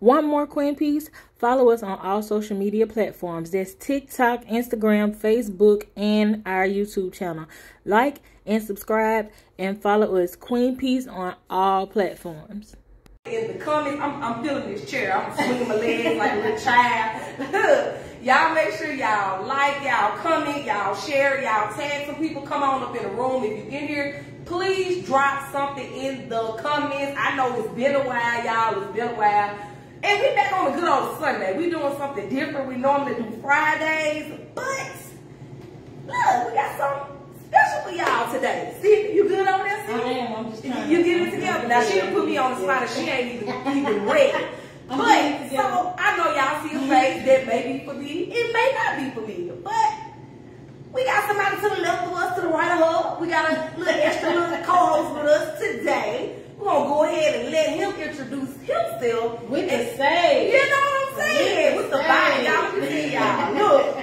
One more Queen Peace? Follow us on all social media platforms. That's TikTok, Instagram, Facebook, and our YouTube channel. Like and subscribe and follow us Queen Peace on all platforms. In the comments, I'm, I'm feeling this chair. I'm swinging my legs like a little child. y'all make sure y'all like, y'all comment, y'all share, y'all tag some people. Come on up in the room. If you're in here, please drop something in the comments. I know it's been a while, y'all. It's been a while. And we back on a good old Sunday. We doing something different. We normally do Fridays, but look, we got something special for y'all today. See, you good on this? I am. I'm just trying. You get it together. Now she done put me on the spot and she ain't even even ready. But so I know y'all see a face that may be for me. It may not be for me, but we got somebody to the left of us, to the right of her. We got a little extra little co-host with us today. We're gonna go ahead and let him introduce himself. We the and, sage. You know what I'm saying? With, With the the body. Y'all let me see y'all. Look.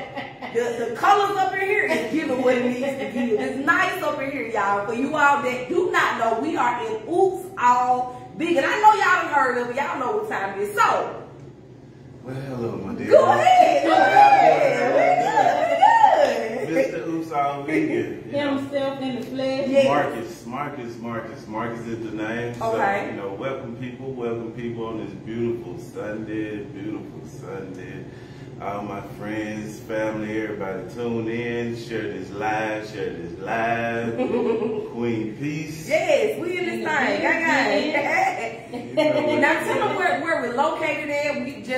The, the colors up in here is giving what it needs to give. It's nice up in here, y'all. For you all that do not know, we are in Oops All Big. And I know y'all done heard of it. Y'all know what time it is. So, Well, hello, my dear. go ahead. Go ahead. We good. We good. Mr. Oops All Vegan. You know, Himself in the flesh. Yeah. Marcus, Marcus, Marcus. Marcus is the name. So, Okay. you know, welcome people, welcome people on this beautiful Sunday, beautiful Sunday. All my friends, family, everybody tune in, share this live, share this live. Queen Peace. Yes, we in this thing. Gang, You gang. know, Now tell them where, where we're. We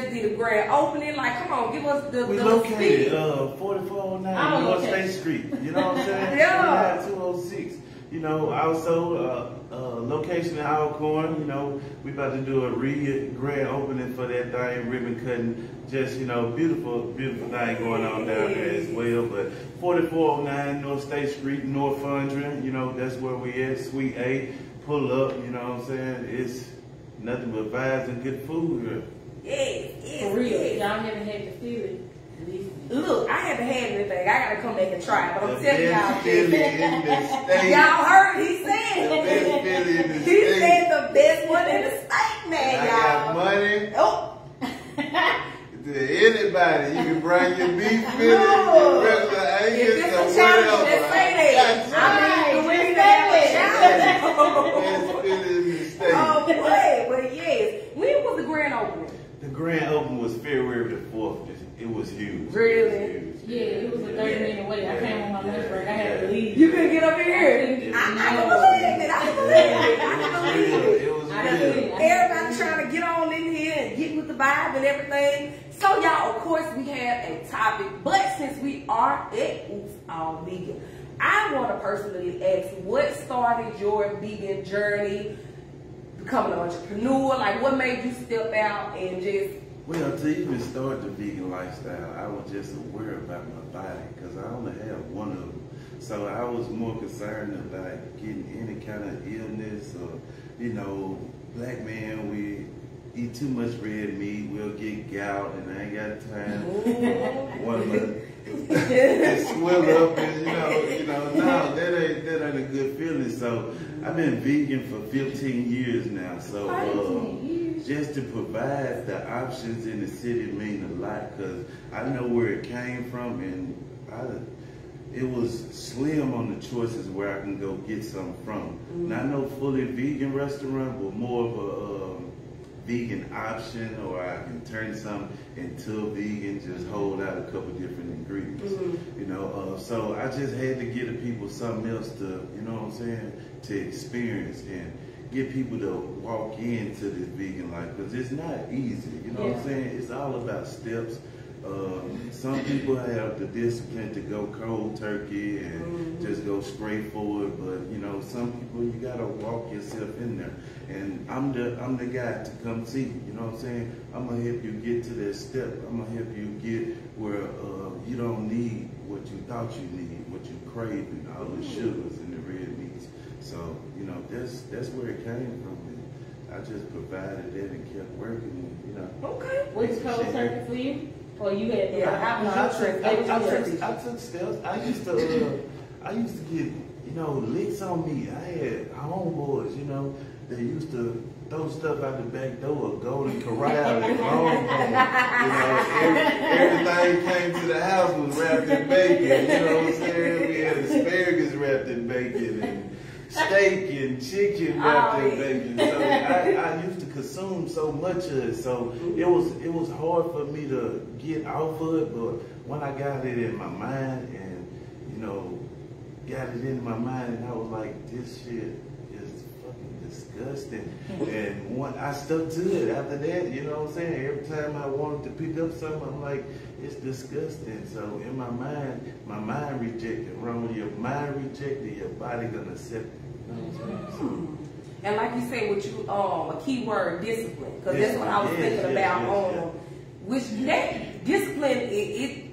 just did a grand opening. Like, come on, give us the, We the located speed. uh 4409 North. State Street. You know what I'm saying? Yeah. 206. You know, also uh, uh, location in Alcorn. You know, we about to do a re grand opening for that thing, ribbon cutting. Just you know, beautiful, beautiful thing going on down there as well. But 4409 North State Street, North Fondren. You know, that's where we at. Suite A. Pull up. You know what I'm saying? It's nothing but vibes and good food here. Yes, yes, For real. yes. Y'all haven't had to feel it. At least. Look, I haven't had anything. I gotta come back and try. But I'm The telling y'all, Philly in the state. y'all heard he The said. best Philly in the He state. said the best one in the state, man, got y'all. money Oh, to anybody. You can bring your beef Philly, No. your regular if Angus, it's or a challenge, whatever. let's say that. I mean, Right, we just have say challenge. Best Philly in the oh, state. Oh, boy, but yes. When was the grand opening? The grand opening was February the 4th. It- It was huge. Really? It was huge. Yeah, it was a 30 minute wait. I came on my lunch break. I had to leave. You couldn't get up in here. I, I can believe it. I can believe it. I can believe it. It was real. Everybody trying to get on in here and get with the vibe and everything. So y'all, of course, we have a topic, but since we are at Oops All Vegan, I want to personally ask, what started your vegan journey, becoming an entrepreneur? Like, what made you step out and just Well, to even start the vegan lifestyle, I was just aware about my body because I only have one of them. So I was more concerned about getting any kind of illness or, you know, black man, we eat too much red meat, we'll get gout, and I ain't got time. one of my and swell up and you know, you know, no, that ain't that ain't a good feeling. So I've been vegan for 15 years now. So uh, just to provide the options in the city mean a lot because I know where it came from and I it was slim on the choices where I can go get some from. Not no fully vegan restaurant, but more of a um, vegan option, or I can turn some into vegan, just hold out a couple different ingredients. You know, uh, so I just had to give the people something else to, you know what I'm saying, to experience and get people to walk into this vegan life because it's not easy. You know what I'm saying? It's all about steps. Um, some people have the discipline to go cold turkey and just go straight forward, but you know, some people you gotta walk yourself in there. And I'm the I'm the guy to come see. You you know what I'm saying? I'm gonna help you get to that step. I'm gonna help you get where uh, you don't need what you thought you need, what you crave, and all the sugars and the red meats. So you know, that's that's where it came from. And I just provided it and kept working. And, you know. okay? Was cold turkey for you? Or you had Yeah, how No, I your took. I, I took? I took steps. I used to, uh, I used to get you know, licks on me. I had homeboys, you know, they used to throw stuff out the back door, Golden Corral and Longhorn. You know, every, everything came to the house was wrapped in bacon. You know what I'm saying? We had asparagus wrapped in bacon and steak and chicken wrapped in bacon. So I, I used to consume so much of it. So it was it was hard for me to get off of it. But when I got it in my mind and you know got it in my mind, and I was like, this shit is fucking disgusting. and when I stuck to it after that, you know what I'm saying? Every time I wanted to pick up something, I'm like, it's disgusting. So in my mind, my mind rejected. Wrong, your mind rejected, your body gonna accept it. You know what I'm saying? So, And like you say, with you, um, a key word, discipline, because that's what I was Yes, thinking yes, about. yes, um, which that discipline, it, it,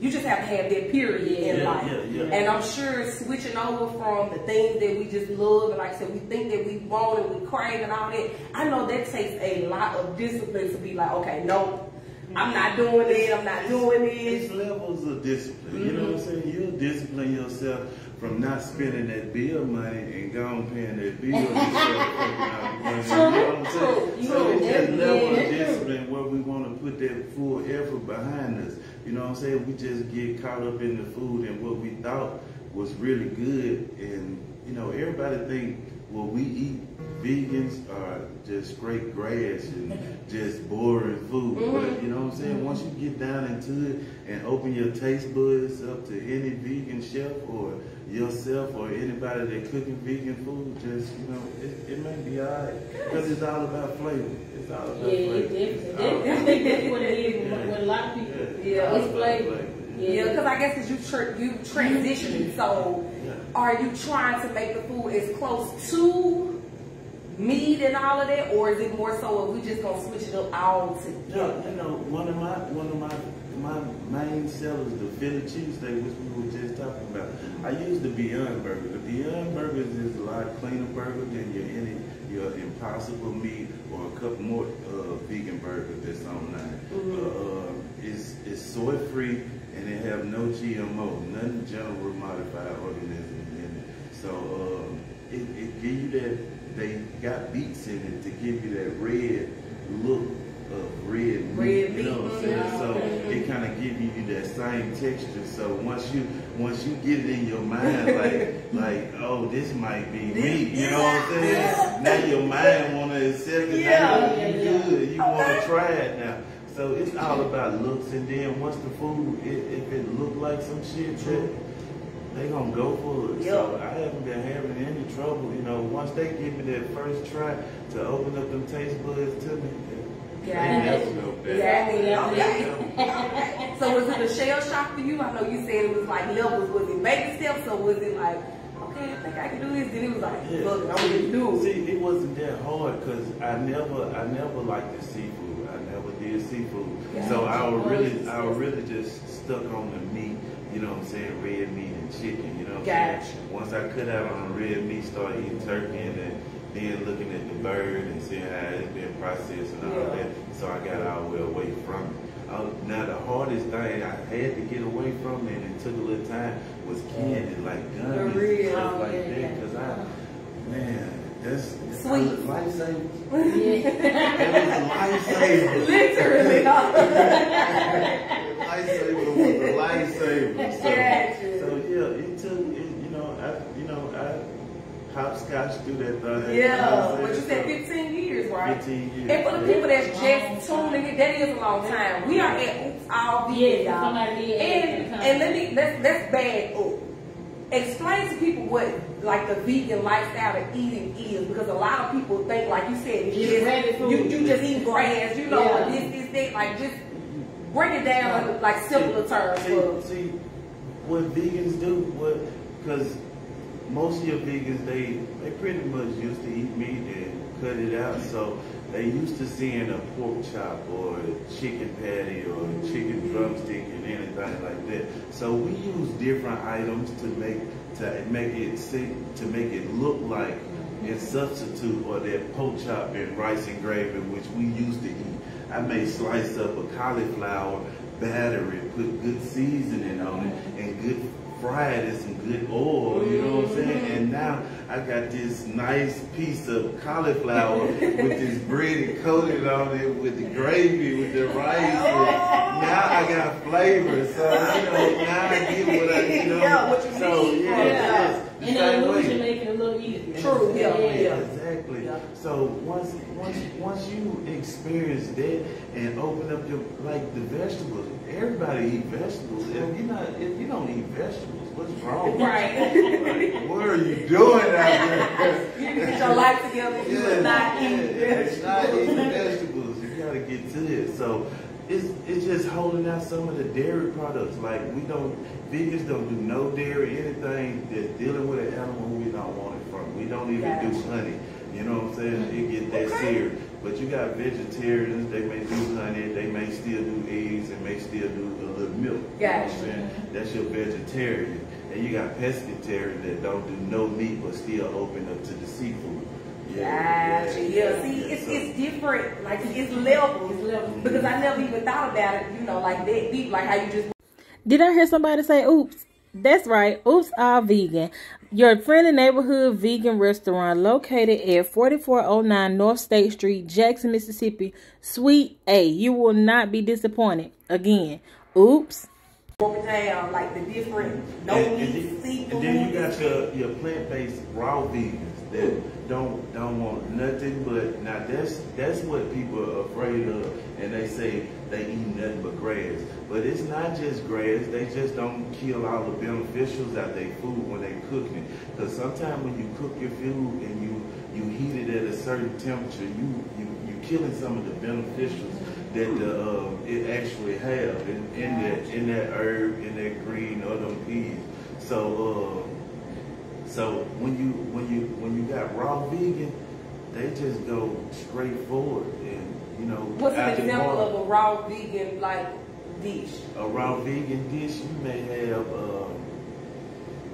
you just have to have that period in Yeah, life. yeah, yeah. And I'm sure switching over from the things that we just love, and like I said, we think that we want and we crave and all that. I know that takes a lot of discipline to be like, okay, no, I'm not doing it. I'm not doing It's levels of discipline. You know what I'm saying? You'll discipline yourself from not spending that bill money and going paying that bill yourself. you know what I'm saying? So it's that level of discipline where we want to put that full effort behind us. You know what I'm saying? We just get caught up in the food and what we thought was really good. And, you know, everybody think, well, we eat vegans are just straight grass and just boring food. But, you know what I'm saying? Once you get down into it and open your taste buds up to any vegan chef or yourself or anybody that cooking vegan food, just, you know, it, it may be alright. Because it's all about flavor. It's all about Yeah, flavor. definitely. It's I think that's what it is with, with a lot of people. Yeah. It's flavor. Yeah, because I guess 'cause you tra- you transitioning, so Yeah. are you trying to make the food as close to meat and all of that, or is it more so if we just gonna switch it up all No, together? you know, one of my one of my my main sellers, the Philly cheesesteak, which we were just talking about. I use the Beyond Burger. The Beyond Burger is a lot cleaner burger than your any your Impossible Meat or a couple more uh, vegan burgers that's online. Uh, uh, it's it's soy free and it have no GMO, nothing general modified organism in it. So um, it, it give you that they got beets in it to give you that red look of red meat. Red you know what I'm saying? So it kind of give you that same texture. So once you once you get it in your mind, like like oh this might be meat, you know what I'm saying? Now your mind want to accept it. Yeah. Now you good. You want to try it now. So it's all about looks, and then once the food, it, if it look like some shit, that they gonna go for it. So I haven't been having any trouble. You know, once they give me that first try to open up them taste buds to me, they Yeah. never go back. Exactly. Yeah. So was it a shell shock for you? I know you said it was like levels. Was it baby steps, or was it like, okay, I think I can do this? Then it was like, Yeah. look, I'm gonna do it. See, it wasn't that hard because I never, I never liked the seafood. I never did seafood. Yeah. So I was really, I was really just stuck on the meat. You know what I'm saying? Red meat and chicken. You know what I'm saying? Once I cut out on the red meat, started eating turkey and then, then looking at the bird and seeing how it's been processed and all Yeah. that. So I got all the way away from it. Uh, now the hardest thing I had to get away from it and it took a little time was candy, like gummies real, and stuff like yeah, that. Cause I, man, that's Sweet. lifesaver. Yeah. That was lifesaver. Literally. lifesaver was a lifesaver. So, Gotcha. so yeah, it took, it, you know, I, you know, I hopscotch through that thing. you Yeah, what but you said saying? 15 years, right? 15 years. And for the people that's just tuning in, that is a long time. We are at Oops All Vegan, Yeah, y'all. somebody And, and let me, let's, let's bag up. Explain to people what like the vegan lifestyle of eating is because a lot of people think like you said it's It's just, you, you just eat grass, you know, Yeah. this, this, that, like just break it down in like simpler terms See, see, what vegans do, what, because most of your vegans, they, they pretty much used to eat meat and cut it out, so they used to seeing a pork chop or a chicken patty or a chicken drumstick and anything like that. So we use different items to make to make it see, to make it look like and substitute or that pork chop and rice and gravy, which we used to eat. I may slice up a cauliflower, batter it, put good seasoning on it, and good fried in some good oil, you know what I'm saying? Mm-hmm. And now I got this nice piece of cauliflower with this bread coated on it with the gravy, with the rice. And now I got flavor. So, you know, now I get what I, you know. Yeah, what you so, need. yeah, Yeah. The And same way. make it a little easier. True, yeah, yeah. Exactly. Yeah. So once once once you experience that and open up your like the vegetables, everybody eat vegetables. If you not if you don't eat vegetables, what's wrong? Right. Like, what are you doing out there? You get your life together. You are not eating it's not vegetables. eating vegetables. You gotta get to it. So it's it's just holding out some of the dairy products. Like we don't vegans don't do no dairy, anything that's dealing with an animal we don't want it from. We don't even do honey. You know what I'm saying? It get that Okay. serious. But you got vegetarians, they may do honey, they may still do eggs, and may still do a little milk. You know what I'm saying? That's your vegetarian. And you got pescatarian that don't do no meat but still open up to the seafood. Gotcha. Yeah. See, it's, so- it's different. Like it's levels. It's levels. Because I never even thought about it. You know, like that deep. Like how you just Did I hear somebody say, oops? That's right. Oops, all vegan. Your friendly neighborhood vegan restaurant located at 4409 North State Street, Jackson, Mississippi. Suite A. You will not be disappointed. Again, oops. broke down, like the different no and, and meat, then, seafood. and then you got your, your plant-based raw vegans that don't don't want nothing but now that's that's what people are afraid of and they say they eat nothing but grass. But it's not just grass they just don't kill all the beneficials out their food when they cooking. It because sometimes when you cook your food and you you heat it at a certain temperature you you you killing some of the beneficials that the um, it actually have in, in that in that herb in that green or them peas. So uh, so when you when you when you got raw vegan, they just go straight forward and you know. What's an example of a raw vegan like dish? a raw vegan dish? You may have um,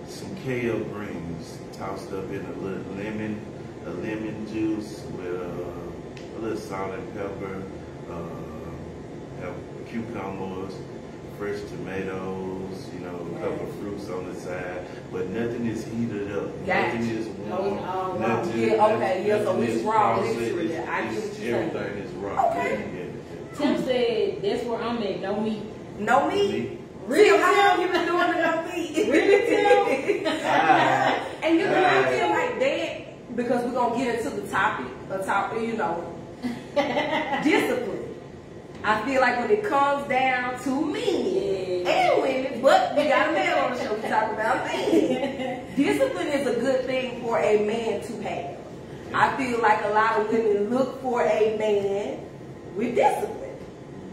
some kale greens tossed up in a little lemon, a lemon juice with uh, a little salt and pepper. Uh, have cucumbers, fresh tomatoes, you know, a couple of fruits on the side, but nothing is heated up. Gotcha. Nothing is warm. it's all raw. nothing, Yeah, okay, yeah, so it's is raw, processed, literally. it's- I get what you're saying. Everything is raw. Okay. Yeah, yeah. Tim said that's where I'm at. No meat. No meat? Meat. Really? How long you been doing the no meat? Really, Ah. and you know, I feel like that because we're gonna get into the topic, a topic, you know, discipline. I feel like when it comes down to men and women, but we got a man on the show to talk about men. Discipline is a good thing for a man to have. I feel like a lot of women look for a man with discipline.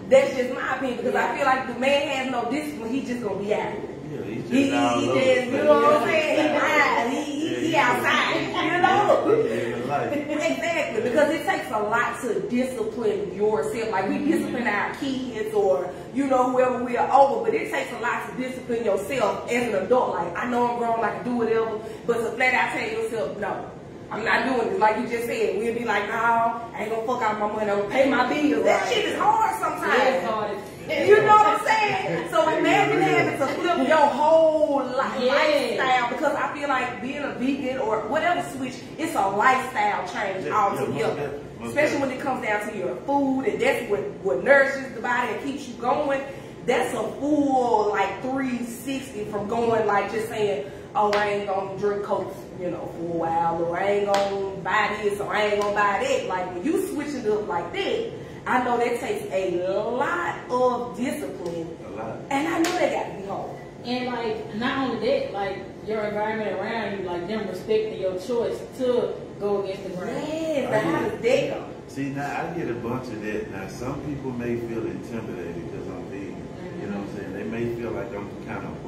That's just my opinion because I feel like the man has no discipline, he's just gonna be out. Yeah, he's just He, he, he just, you know what I'm saying? He wild. He, he, he outside, you know? Life. Exactly, because it takes a lot to discipline yourself. Like we discipline our kids or you know whoever we are over, but it takes a lot to discipline yourself as an adult. Like I know I'm grown, I can do whatever, but to flat out tell yourself no. I'm not doing this. Like you just said, we'll be like, no, I ain't gonna fuck out my money. I'm gonna pay my bills. That shit is hard sometimes. Yeah, it's hard. You know what I'm saying? So imagine having to flip your whole li- Yeah. lifestyle because I feel like being a vegan or whatever switch, it's a lifestyle change Yeah, yeah, altogether. most def- most Especially when it comes down to your food and that's what, what nourishes the body and keeps you going. That's a full like 360 from going like just saying, oh, I ain't gonna drink Coke, you know, for a while, or I ain't gonna buy this, or I ain't gonna buy that. Like when you switch it up like that, I know that takes a lot of discipline, A lot. and I know that got to be hard. And like not only that, like your environment around you, like them respecting your choice to go against the grain. Yes, but how does that go? See, now I get a bunch of that. Now, some people may feel intimidated because I'm vegan. You know what I'm saying? They may feel like I'm kind of bougie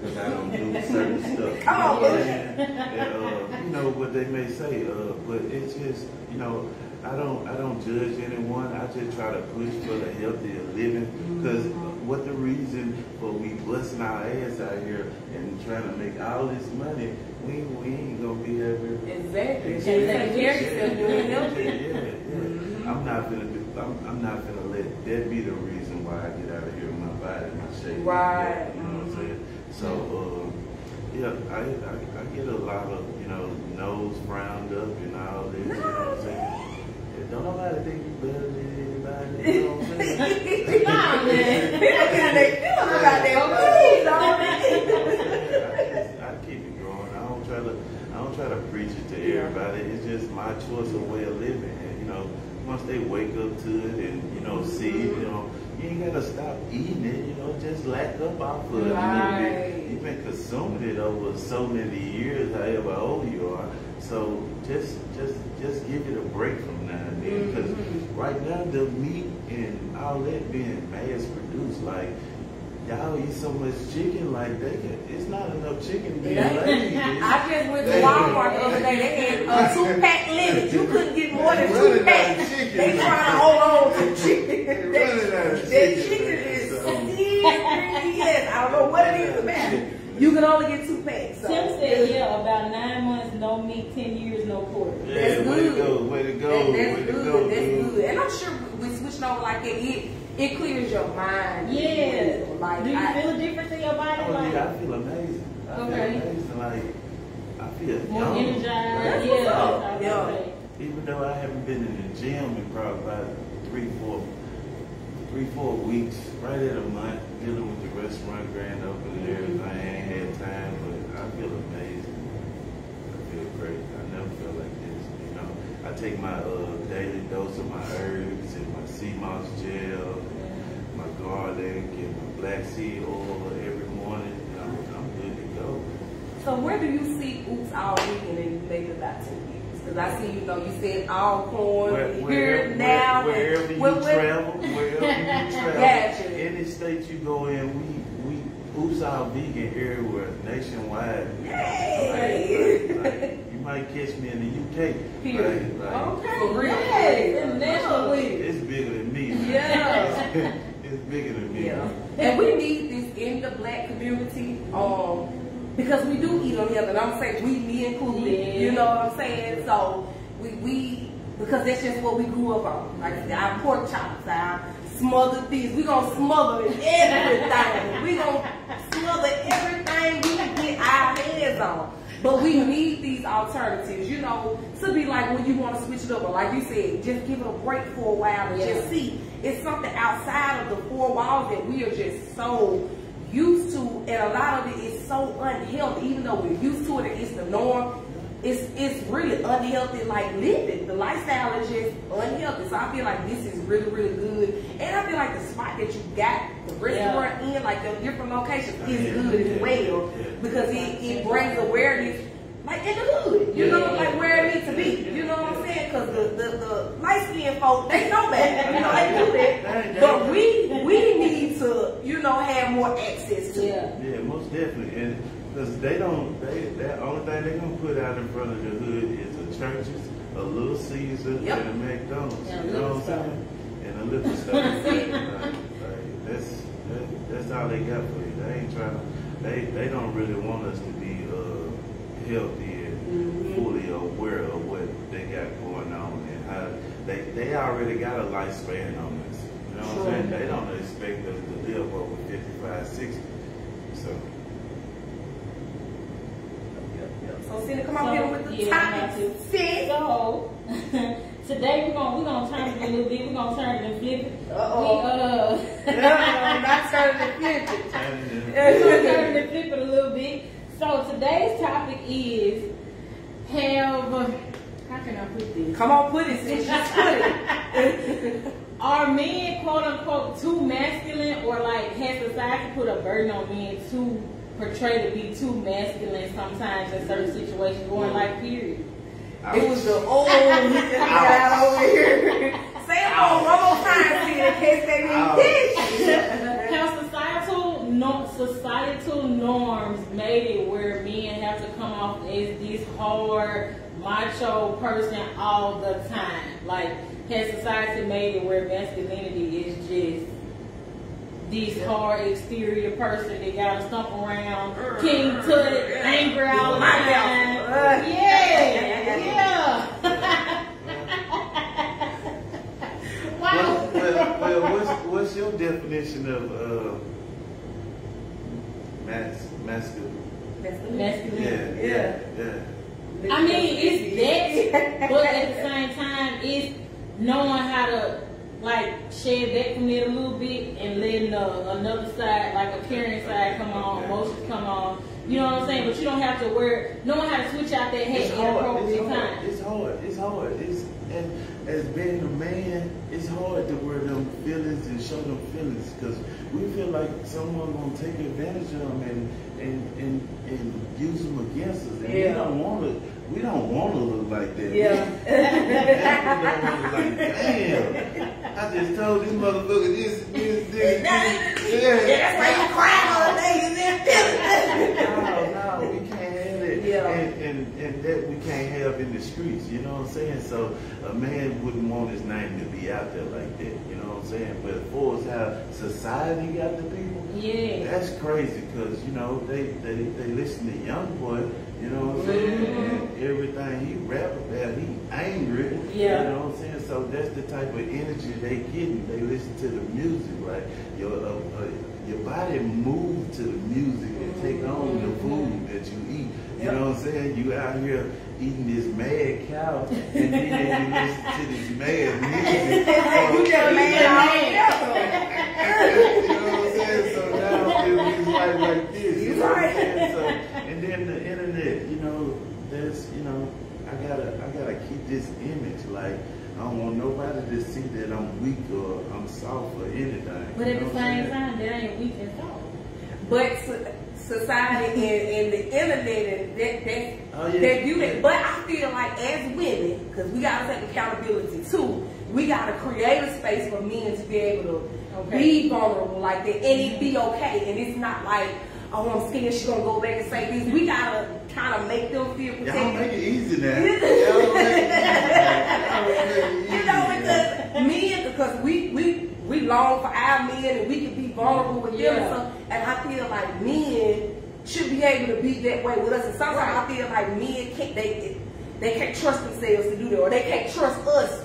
because I don't do certain stuff. Come on, you know what I'm bougie. saying? And, uh, you know what they may say, uh, but it's just, you know, I don't, I don't judge anyone. I just try to push for the healthier living because what the reason for we busting our ass out here and trying to make all this money, we, we ain't gonna be able to Exactly. Exactly. can't take care of yourself. You ain't yeah, healthy. yeah, yeah. I'm not gonna be, I'm, I'm not gonna let that be the reason why I get out of here with my body, my shape. Right. You know what I'm saying? So, uh, yeah, I, I I get a lot of you know nose frowned up and all this. You know what I'm saying? Don't nobody think you better than anybody. You know what I'm saying? Nah, man. People their feelings about their please, I, keep it going. I don't try to I don't try to preach it to everybody. It's just my choice of way of living. And you know, once they wake up to it and you know see it, you know, you ain't gotta stop eating it. You know, just lack up off of it. Right. You've been consuming it over so many years, however old you are. So just just just give it a break from now and then, because right now the meat and all that being mass produced, like y'all eat so much chicken, like they can, it's not enough chicken being laid. I just went to Walmart the other day. They had a two pack limit. You couldn't get more than two packs. They trying to hold on to chicken. They running out of That chicken, chicken is so- serious. I don't know what it is about. You can only get two packs. So. Tim said, yeah, about nine months, no meat, 10 years, no pork. Yeah, That's way good. to go, way to go, That- way that's to good. go, that's dude. good. And I'm sure we switching over like that. It it clears your mind. Yeah. Like Do you I, feel a difference in your body? Oh like, yeah, I feel amazing. I Okay. feel amazing. Like I feel more young. energized? That's yeah. I was Yeah. Even though I haven't been in the gym in probably about three, four, three, four weeks, right at a month, dealing with the restaurant grand opening and everything. I ain't had time, but I feel amazing. I feel great. I never felt like this. You know, I take my uh, daily dose of my herbs and my sea moss gel, my garlic and my black seed oil every morning. And I'm, I'm good to go. so where do you see Oops All Vegan in maybe about two years? Because I see you know you said Alcorn Where- here wherever, now. where- wherever you Where- where- travel, wherever you travel, Gotcha. any state you go in, we we Oops All Vegan everywhere, nationwide. Yay! Like, like, like, you might catch me in the UK. Period. Like, like, Okay. For real. Yes, internationally. It's bigger than me. man. Yeah. it's bigger than me. Yeah. And we need this in the black community. Um because we do eat on here, and I'm saying we, me included. Yeah. You know what I'm saying? So we we because that's just what we grew up on. Like our pork chops, our smothered things. We gonna smother everything. we gonna smother everything we can get our hands on. But we need these alternatives, you know, to be like when you want to switch it up. Or like you said, just give it a break for a while and Yeah. just see. It's something outside of the four walls that we are just so used to, and a lot of it is so unhealthy. Even though we're used to it and it's the norm, it's it's really unhealthy. Like living, the lifestyle is just unhealthy. So I feel like this is really really good, and I feel like the spot that you got the restaurant in, like the different locations, oh, is Yeah, good as well yeah. because it, it brings awareness. Like in the hood, you Yeah, know, like where it needs to be. You know what I'm saying? Because the, the, the light skinned folk, they know that. You know, they do that. But we we need to, you know, have more access to it. Yeah. Yeah, most definitely. And because they don't, they that only thing they gonna put out in front of the hood is the churches, a little Caesar, Yep. and a McDonald's. A you know what I'm saying? And a liquor store. like, like, that's that, that's all they got for you. They ain't trying to. They they don't really want us to be uh, healthy and Mhm. fully aware of what they got going on and how they they already got a lifespan on us. You know what I'm saying? They don't expect us to live over 55, 60. So. So Cindy, come on So, here with the yeah, topic. to. So today we're gonna we're gonna turn it a little bit. We're gonna turn it and flip it. Uh-oh. We uh Yeah, not turning to flip it. we're gonna turn it and flip it a little bit. So today's topic is have how can I put this? Come on, put it, sis. Just put it. Are men quote unquote too masculine or like has society put a burden on men to portray to be too masculine sometimes in certain situations going like period? It was the old just over here. Say it one more time, Sid, in case they Have societal no, societal norms made it where men have to come off as this hard macho person all the time? Like has society made it where masculinity is just this hard exterior person that gotta stomp around, king tutted, angry all the My time? mouth. Uh. Yeah, yeah. well, wow. well, well, what's, what's your definition of uh, mas- masculine. Masculine. Yeah, yeah, yeah. I mean, it's that, but at the same time, it's knowing how to like shed that from it a little bit and letting uh, another side, like a caring side, come on, emotions come on. You know what I'm saying? But you don't have to wear, knowing how to switch out that hat in appropriate time. It's hard. It's hard. It's and as being a man, it's hard to wear them feelings and show them feelings because we feel like someone gonna take advantage of them and and and, and use them against us. And we don't want to. We don't want to look like that. Yeah. We definitely don't want to like. Damn. I just told this motherfucker this, this, this. this. Yeah. That's why you crying all day and then no, no, we can't have it. Yeah. And, and, and that we can't have in the streets, you know what I'm saying? So a man wouldn't want his name to be out there like that, you know what I'm saying? But as far as how society got the people, Yeah. that's crazy because, you know, they, they, they listen to YoungBoy, you know what I'm saying? Mm-hmm. And everything he rap about, he angry. Yeah. You know what I'm saying? So that's the type of energy they getting. They listen to the music, right? Your, uh, uh, your body moves to the music and take on the food that you eat. You Yep. know what I'm saying? You out here eating this mad cow and then you listen to this mad music. you just all You know what I'm saying? So now it's like like this. You know what I'm Right. saying? So and then the internet, you know, there's you know, I gotta I gotta keep this image like I don't want nobody to see that I'm weak or I'm soft or anything. But at the same time, that ain't weak and soft. But so- society and, and the internet and that that Oh, yeah. that view that. But I feel like as women, because we gotta take accountability too. We gotta create a space for men to be able to Okay. be vulnerable like that, and it be okay. And it's not like, oh, I'm scared she's gonna go back and say this. We gotta kind of make them feel Y'all protected. make it easy now. Y'all make it easy. Y'all make it easy You know, now. because men, because we we we long for our men and we can be vulnerable with them. Yeah. And, so, and I feel like men should be able to be that way with us. And sometimes I feel like men can't they they can't trust themselves to do that, or they can't trust us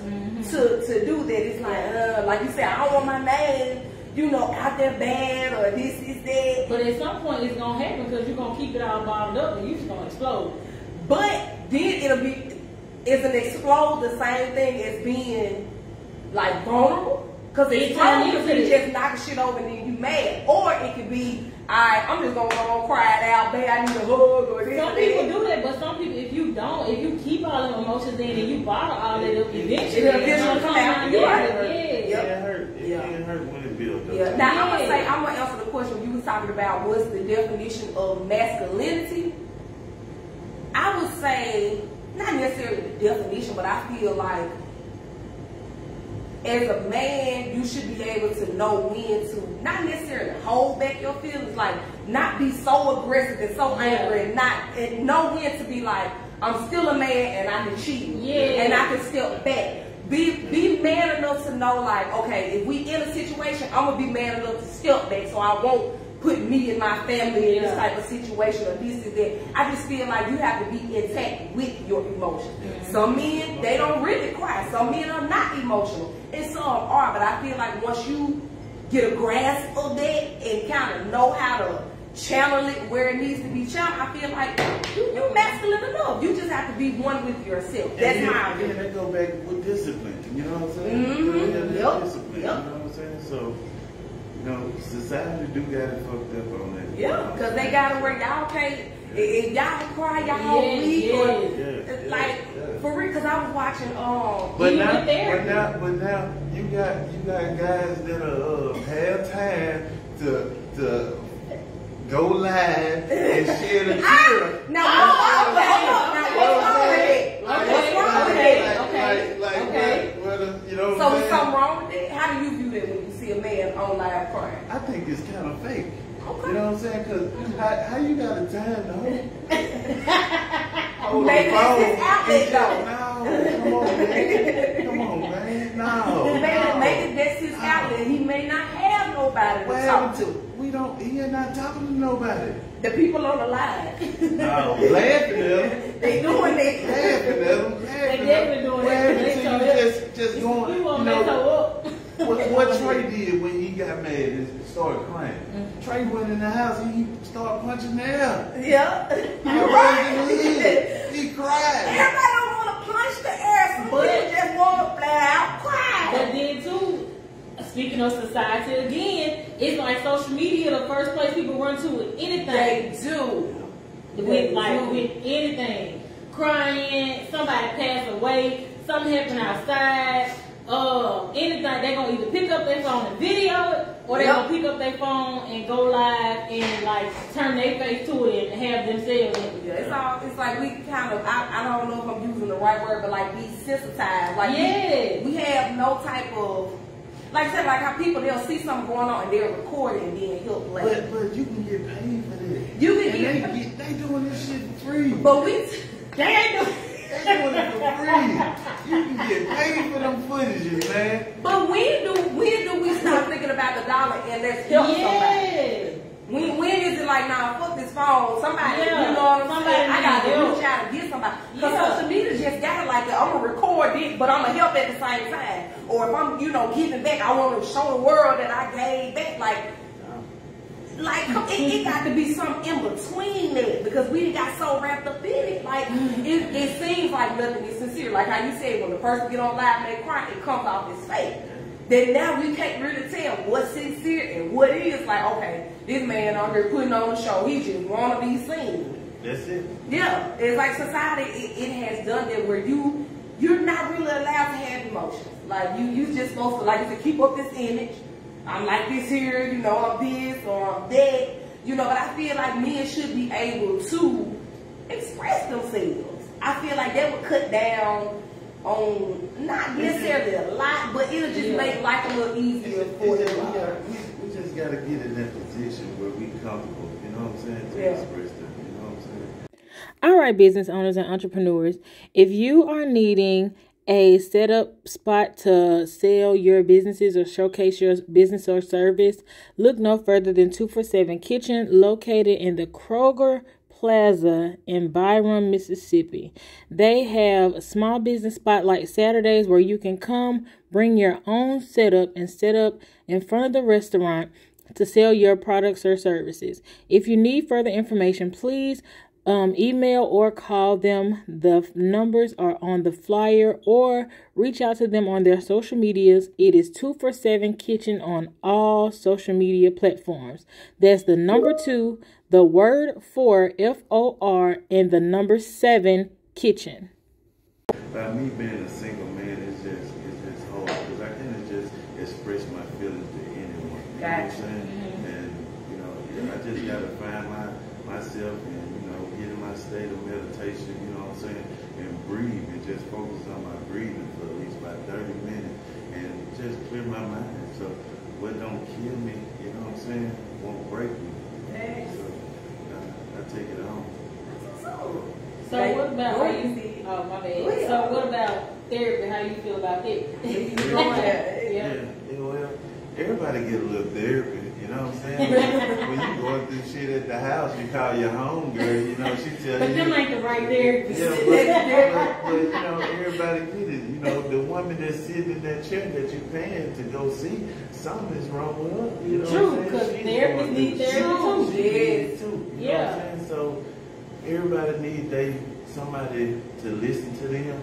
to to do that. It's like uh, like you said, I don't want my name, you know, out there bad or this is that. But at some point, it's gonna happen because you're gonna keep it all bottled up and you're just gonna explode. But then it'll be, is an explode the same thing as being like vulnerable? Because It explode turn could into be just knocking shit over and then you mad. Or it could be, alright, I'm just gonna go and cry it out, babe, I need a hug or this Some people do that, but some people, if you don't, if you keep all the emotions in and you bottle all that up, eventually It'll it's eventually gonna come come out. out. You Yeah, right. yeah. It Yep. can't hurt. It Yeah. can't hurt Yeah. Now I'm gonna say I'm gonna answer the question you was talking about what's the definition of masculinity. I would say not necessarily the definition, but I feel like as a man, you should be able to know when to not necessarily hold back your feelings, like not be so aggressive and so angry, and not and know when to be like, I'm still a man and I can cheat, Yeah. and I can step back. Be be man enough to know like, okay, if we in a situation, I'm gonna be man enough to step back, so I won't put me and my family in this type of situation or this is that. I just feel like you have to be intact with your emotions. Some men they don't really cry. Some men are not emotional, and some are. But I feel like once you get a grasp of that and kind of know how to channel it where it needs to be channeled, I feel like you you masculine enough. You just have to be one with yourself. That's and my then, opinion. then they go back with discipline. You know what I'm saying? Mhm. Yeah, that's Yep. discipline. Yep. You know what I'm saying? So, you know, society do got it fucked up on that. Yeah, because they got to where y'all can't, if y'all cry, y'all Yeah, weak. yeah. Or, Yeah, yeah, like, yeah. for real, because I was watching, um, But now, but now, but now, you got you got guys that are uh, have time to to go live and share the Ah! cure. Now, what's wrong with that? Now, what's wrong with that? Okay. What's wrong with Okay. that? Okay. Like, like, Okay. what, what, you know what So, I'm is saying? something wrong with that? How do you view that when you see a man on live crying? I think it's kind of fake. Okay. You know what I'm saying? Because how, how you got a time to hold, hold Maybe the that's phone his outlet, and- though. No, come on, man. Come on, man. No. Maybe, no. maybe that's his outlet. He may not have nobody to Well, talk to. We don't, he ain't not talking to nobody. The people on the live. No, laughing at him. they doing Laughing at him. Laughing They definitely doing that. Laughing They till you just, just We going, you won't let her know, up. what, what Trey did when he got mad and started crying. Mm-hmm. Trey went in the house and he started punching the air. Yeah. He right. He cried. Everybody don't want to punch the air. Some but, people just want to flat out cry. But then too, speaking of society again, it's like social media the first place people run to with anything. They do. With like do. with anything. Crying, somebody passed away, something happened outside uh, anything, they're gonna either pick up their phone and video it, or they're yep. gonna pick up their phone and go live and like turn their face to it and have themselves in it. Yeah, it's all it's like we kind of I, I don't know if I'm using the right word, but like be sensitized. Like yeah. we, we have no type of like I said, like how people they'll see something going on and they'll record it and then he'll play. But but you can get paid for this. You can and get, they, they doing this shit free. But we they ain't doing they doing it for free. You can get paid for them footages, man. But when do when do we stop thinking about the dollar and let's help yeah. somebody? When, when is it like, nah, fuck this phone? Somebody, yeah. you know what I'm somebody saying? I got to reach out and get somebody. Because yeah. social media just got it like, that. I'm to record it, but I'm to help at the same time. Or if I'm, you know, giving back, I want to show the world that I gave back. Like, like it, it, got to be something in between that because we got so wrapped up in it. Like it, it seems like nothing is sincere. Like how you said, when the person get on live and they cry, it comes off as fake. Then now we can't really tell what's sincere and what is. Like okay, this man on here putting on a show, he just want to be seen. That's it. Yeah, it's like society. It, it has done that where you you're not really allowed to have emotions. Like you you just supposed to like to keep up this image I'm like this here, you know, I'm this or I'm that, you know, but I feel like men should be able to express themselves. I feel like that would cut down on not necessarily a lot, but it'll just yeah. make life a little easier for them. Yeah, we, we just got to get in that position where we comfortable, you know what I'm saying, to yeah. express them, you know what I'm saying? All right, business owners and entrepreneurs, if you are needing a setup spot to sell your businesses or showcase your business or service, look no further than 247 Kitchen, located in the Kroger Plaza in Byram, Mississippi. They have a small business spotlight Saturdays where you can come bring your own setup and set up in front of the restaurant to sell your products or services. If you need further information, please um, email or call them. The numbers are on the flyer or reach out to them on their social medias. It is 2 for 7 Kitchen on all social media platforms. That's the number two, the word for F O R, and the number seven Kitchen. By me being a single man, it's just it's just hard because I can't just express my feelings to anyone. You gotcha. know what I'm saying? Mm-hmm. And you know, I just gotta find my myself and you know get in my state of meditation, you know what I'm saying, and breathe and just focus on my breathing for at least about 30 minutes and just clear my mind. So what don't kill me, you know what I'm saying, won't break me. So I, I take it on. So what about how you Oh my bad. So what about therapy? How you feel about it? yeah. yeah. yeah. Well, everybody get a little therapy You know what I'm saying? when you going through shit at the house, you call your home girl, you know, she tell but you. But them ain't the right there. Yeah, but, but, but, you know, everybody get it. You know, the woman that's sitting in that chair that you're paying to go see, something is wrong with her. You know True, because therapists need therapy too. Yes, too. You yeah. Know what I'm saying? So everybody needs they somebody to listen to them.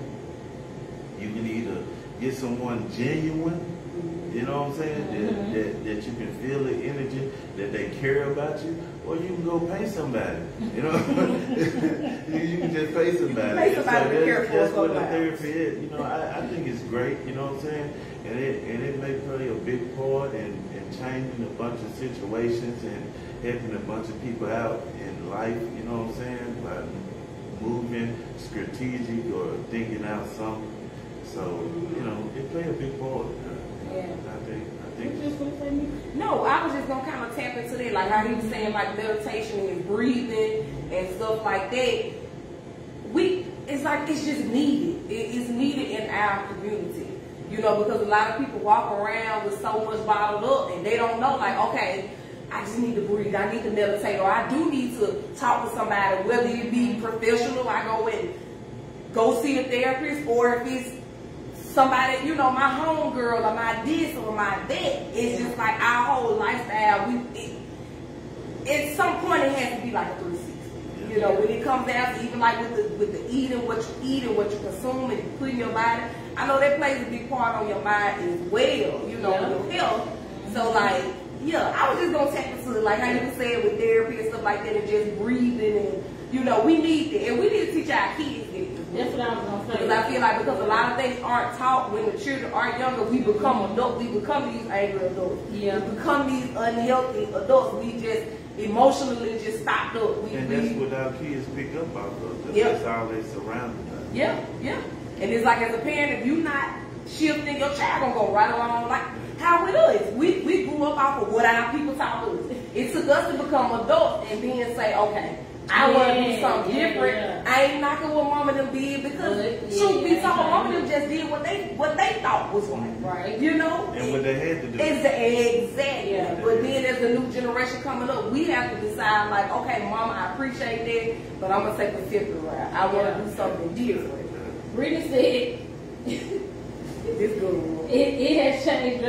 You can either get someone genuine you know what I'm saying? That, mm-hmm. that, that you can feel the energy, that they care about you, or you can go pay somebody. You know, you can just pay somebody. Pay somebody so for That's what the therapy is. You know, I, I think it's great. You know what I'm saying? And it and it may play a big part in, in changing a bunch of situations and helping a bunch of people out life. You know what I'm saying? By movement, strategic or thinking out something. So you know, it play a big part. Yeah. I think, I think. No, I was just gonna kind of tap into that, like how he was saying, like meditation and breathing and stuff like that. We, it's like it's just needed. It is needed in our community, you know, because a lot of people walk around with so much bottled up and they don't know, like, okay, I just need to breathe. I need to meditate, or I do need to talk to somebody, whether it be professional, I go and go see a therapist, or if it's somebody, you know, my homegirl or my this or my that. It's just like our whole lifestyle. We it, at some point it has to be like a 360. You know, when it comes down to even like with the with the eating, what you eat and what you consume and you put in your body. I know that plays a big part on your mind as well. You know, Yeah. your health. So like, yeah, I was just gonna take it to like how you were saying with therapy and stuff like that, and just breathing and you know, we need that, and we need to teach our kids this. That's what I was gonna say. Because I feel like because a lot of things aren't taught when the children are younger, we become adults. We become these angry adults. Yeah. We become these unhealthy adults. We just emotionally just stopped up. We, And we, that's what our kids pick up off of. 'cause Yep. That's all they surrounded by. yeah, yeah. And it's like as a parent, if you not shifting, your child gonna go right along like how it is. We we grew up off of what our people taught us. It took us to become adults and then say, okay. I want to do something yeah, different. yeah. I ain't knocking what mama them did because But, truth be yeah, told, mama them just did what they what they thought was right. Right. You know? And what they had to do. Exa- Exactly. Yeah. But then as the new generation coming up, we have to decide like, okay, mama, I appreciate that, but I'm gonna take the fifth route. I want to Yeah. do something different. Brittany said This good. It, it has changed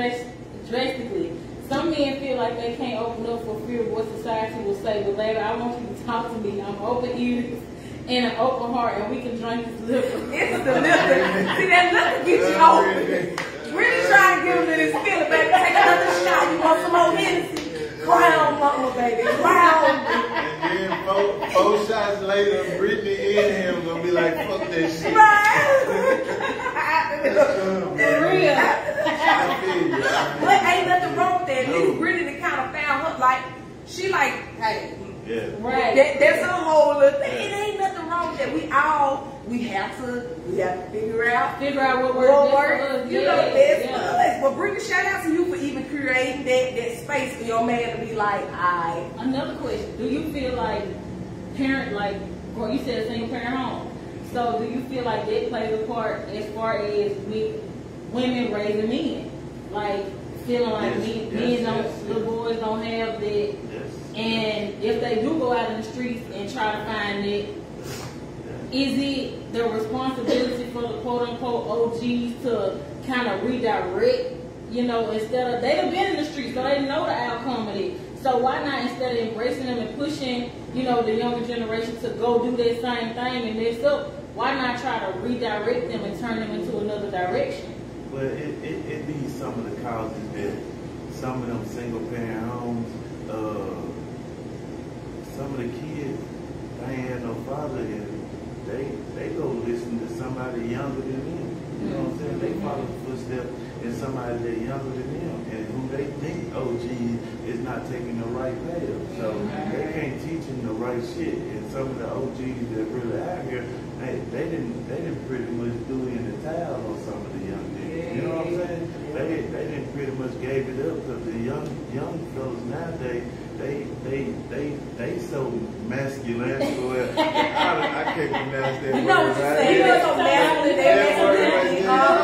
drastically. Some men feel like they can't open up for fear of what society will say, but later I want you to talk to me. I'm open ears and an open heart, and we can drink this liquor. It's the liquor. See that liquor get you open. Really trying to get him in his feeling, baby. Take another shot. You want some more Hennessy? Crown mama, baby. Crown. And then four, four shots later, Brittany and him gonna be like, fuck that shit. Right. For real. You. I feel But ain't nothing wrong with that. No. Nigga Brittany kind of found her like she like, hey, Yeah. Right. that, that's a whole other thing. It ain't nothing wrong with that. We all we have to we have to figure out Figure out what what works best works. You Yeah, know, best for yeah. us. But Brittany, shout out to you for even creating that that space for your man to be like, I. Another question: Do you feel like parent, like, well, you said a single parent home? So, do you feel like that plays a part as far as we, women raising men, like feeling like Yes, men, yes, men don't, yes, little boys don't have that, and if they do go out in the streets and try to find it, is it the responsibility for the quote unquote OGs to kind of redirect, you know, instead of, they've been in the streets, so they know the outcome of it. So why not instead of embracing them and pushing, you know, the younger generation to go do that same thing and themselves, why not try to redirect them and turn them into another direction? Well, it, it, it be some of the causes that some of them single parent homes, uh, some of the kids, they ain't had no father and they they go listen to somebody younger than them. You know what I'm saying? They follow the footsteps in somebody that younger than them and who they think OG is not taking the right path. So they can't teach them the right shit. And some of the OGs that really out here, they, they didn't they didn't pretty much do in the towel on some of the young niggas. You know what I'm saying? They they didn't pretty much gave it up because the young young fellas nowadays they they they they so masculine. Well, I, I can't pronounce that You know what you're right. saying? You're so masculine. That word right there.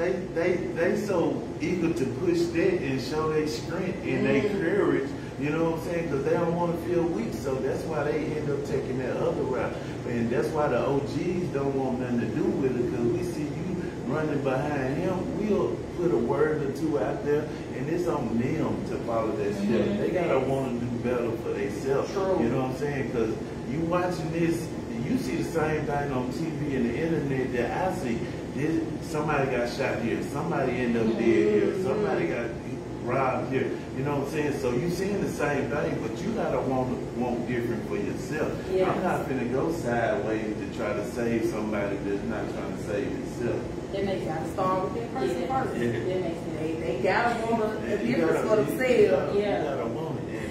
They they they so eager to push that and show their strength and their mm-hmm. courage. You know what I'm saying? Because they don't want to feel weak, so that's why they end up taking that other route. And that's why the OGs don't want nothing to do with it. Because we see you running behind him, we'll put a word or two out there, and it's on them to follow that mm-hmm. step. They gotta want to do better for themselves. You know what I'm saying? Because you watching this, you see the same thing on TV and the internet that I see. This, somebody got shot here, somebody ended up dead here, mm-hmm. somebody got robbed here. You know what I'm saying? So you seeing the same thing, but you gotta want want different for yourself. Yes. I'm not gonna go sideways to try to save somebody that's not trying to save himself. That makes Gotta start with that person Yeah. first. Yeah. That makes sense. They, they gotta want a, a And you difference for themselves. Yeah.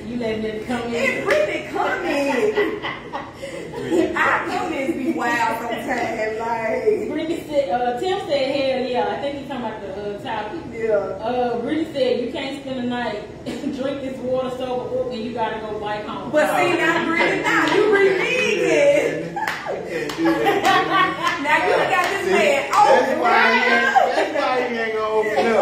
You gotta want it. And You letting it come in. really coming. Our comments be wild sometimes. Like, Brittany said, uh, Tim said, hell yeah. I think he's talking about the uh, topic. yeah. Uh, Brittany said, you can't spend the night, drink this water sober up, and you gotta go bike home. But see, now, Brittany, now you repeating it. You can't do that. Now you got this See, man that's why he ain't, that's why he ain't gonna open up.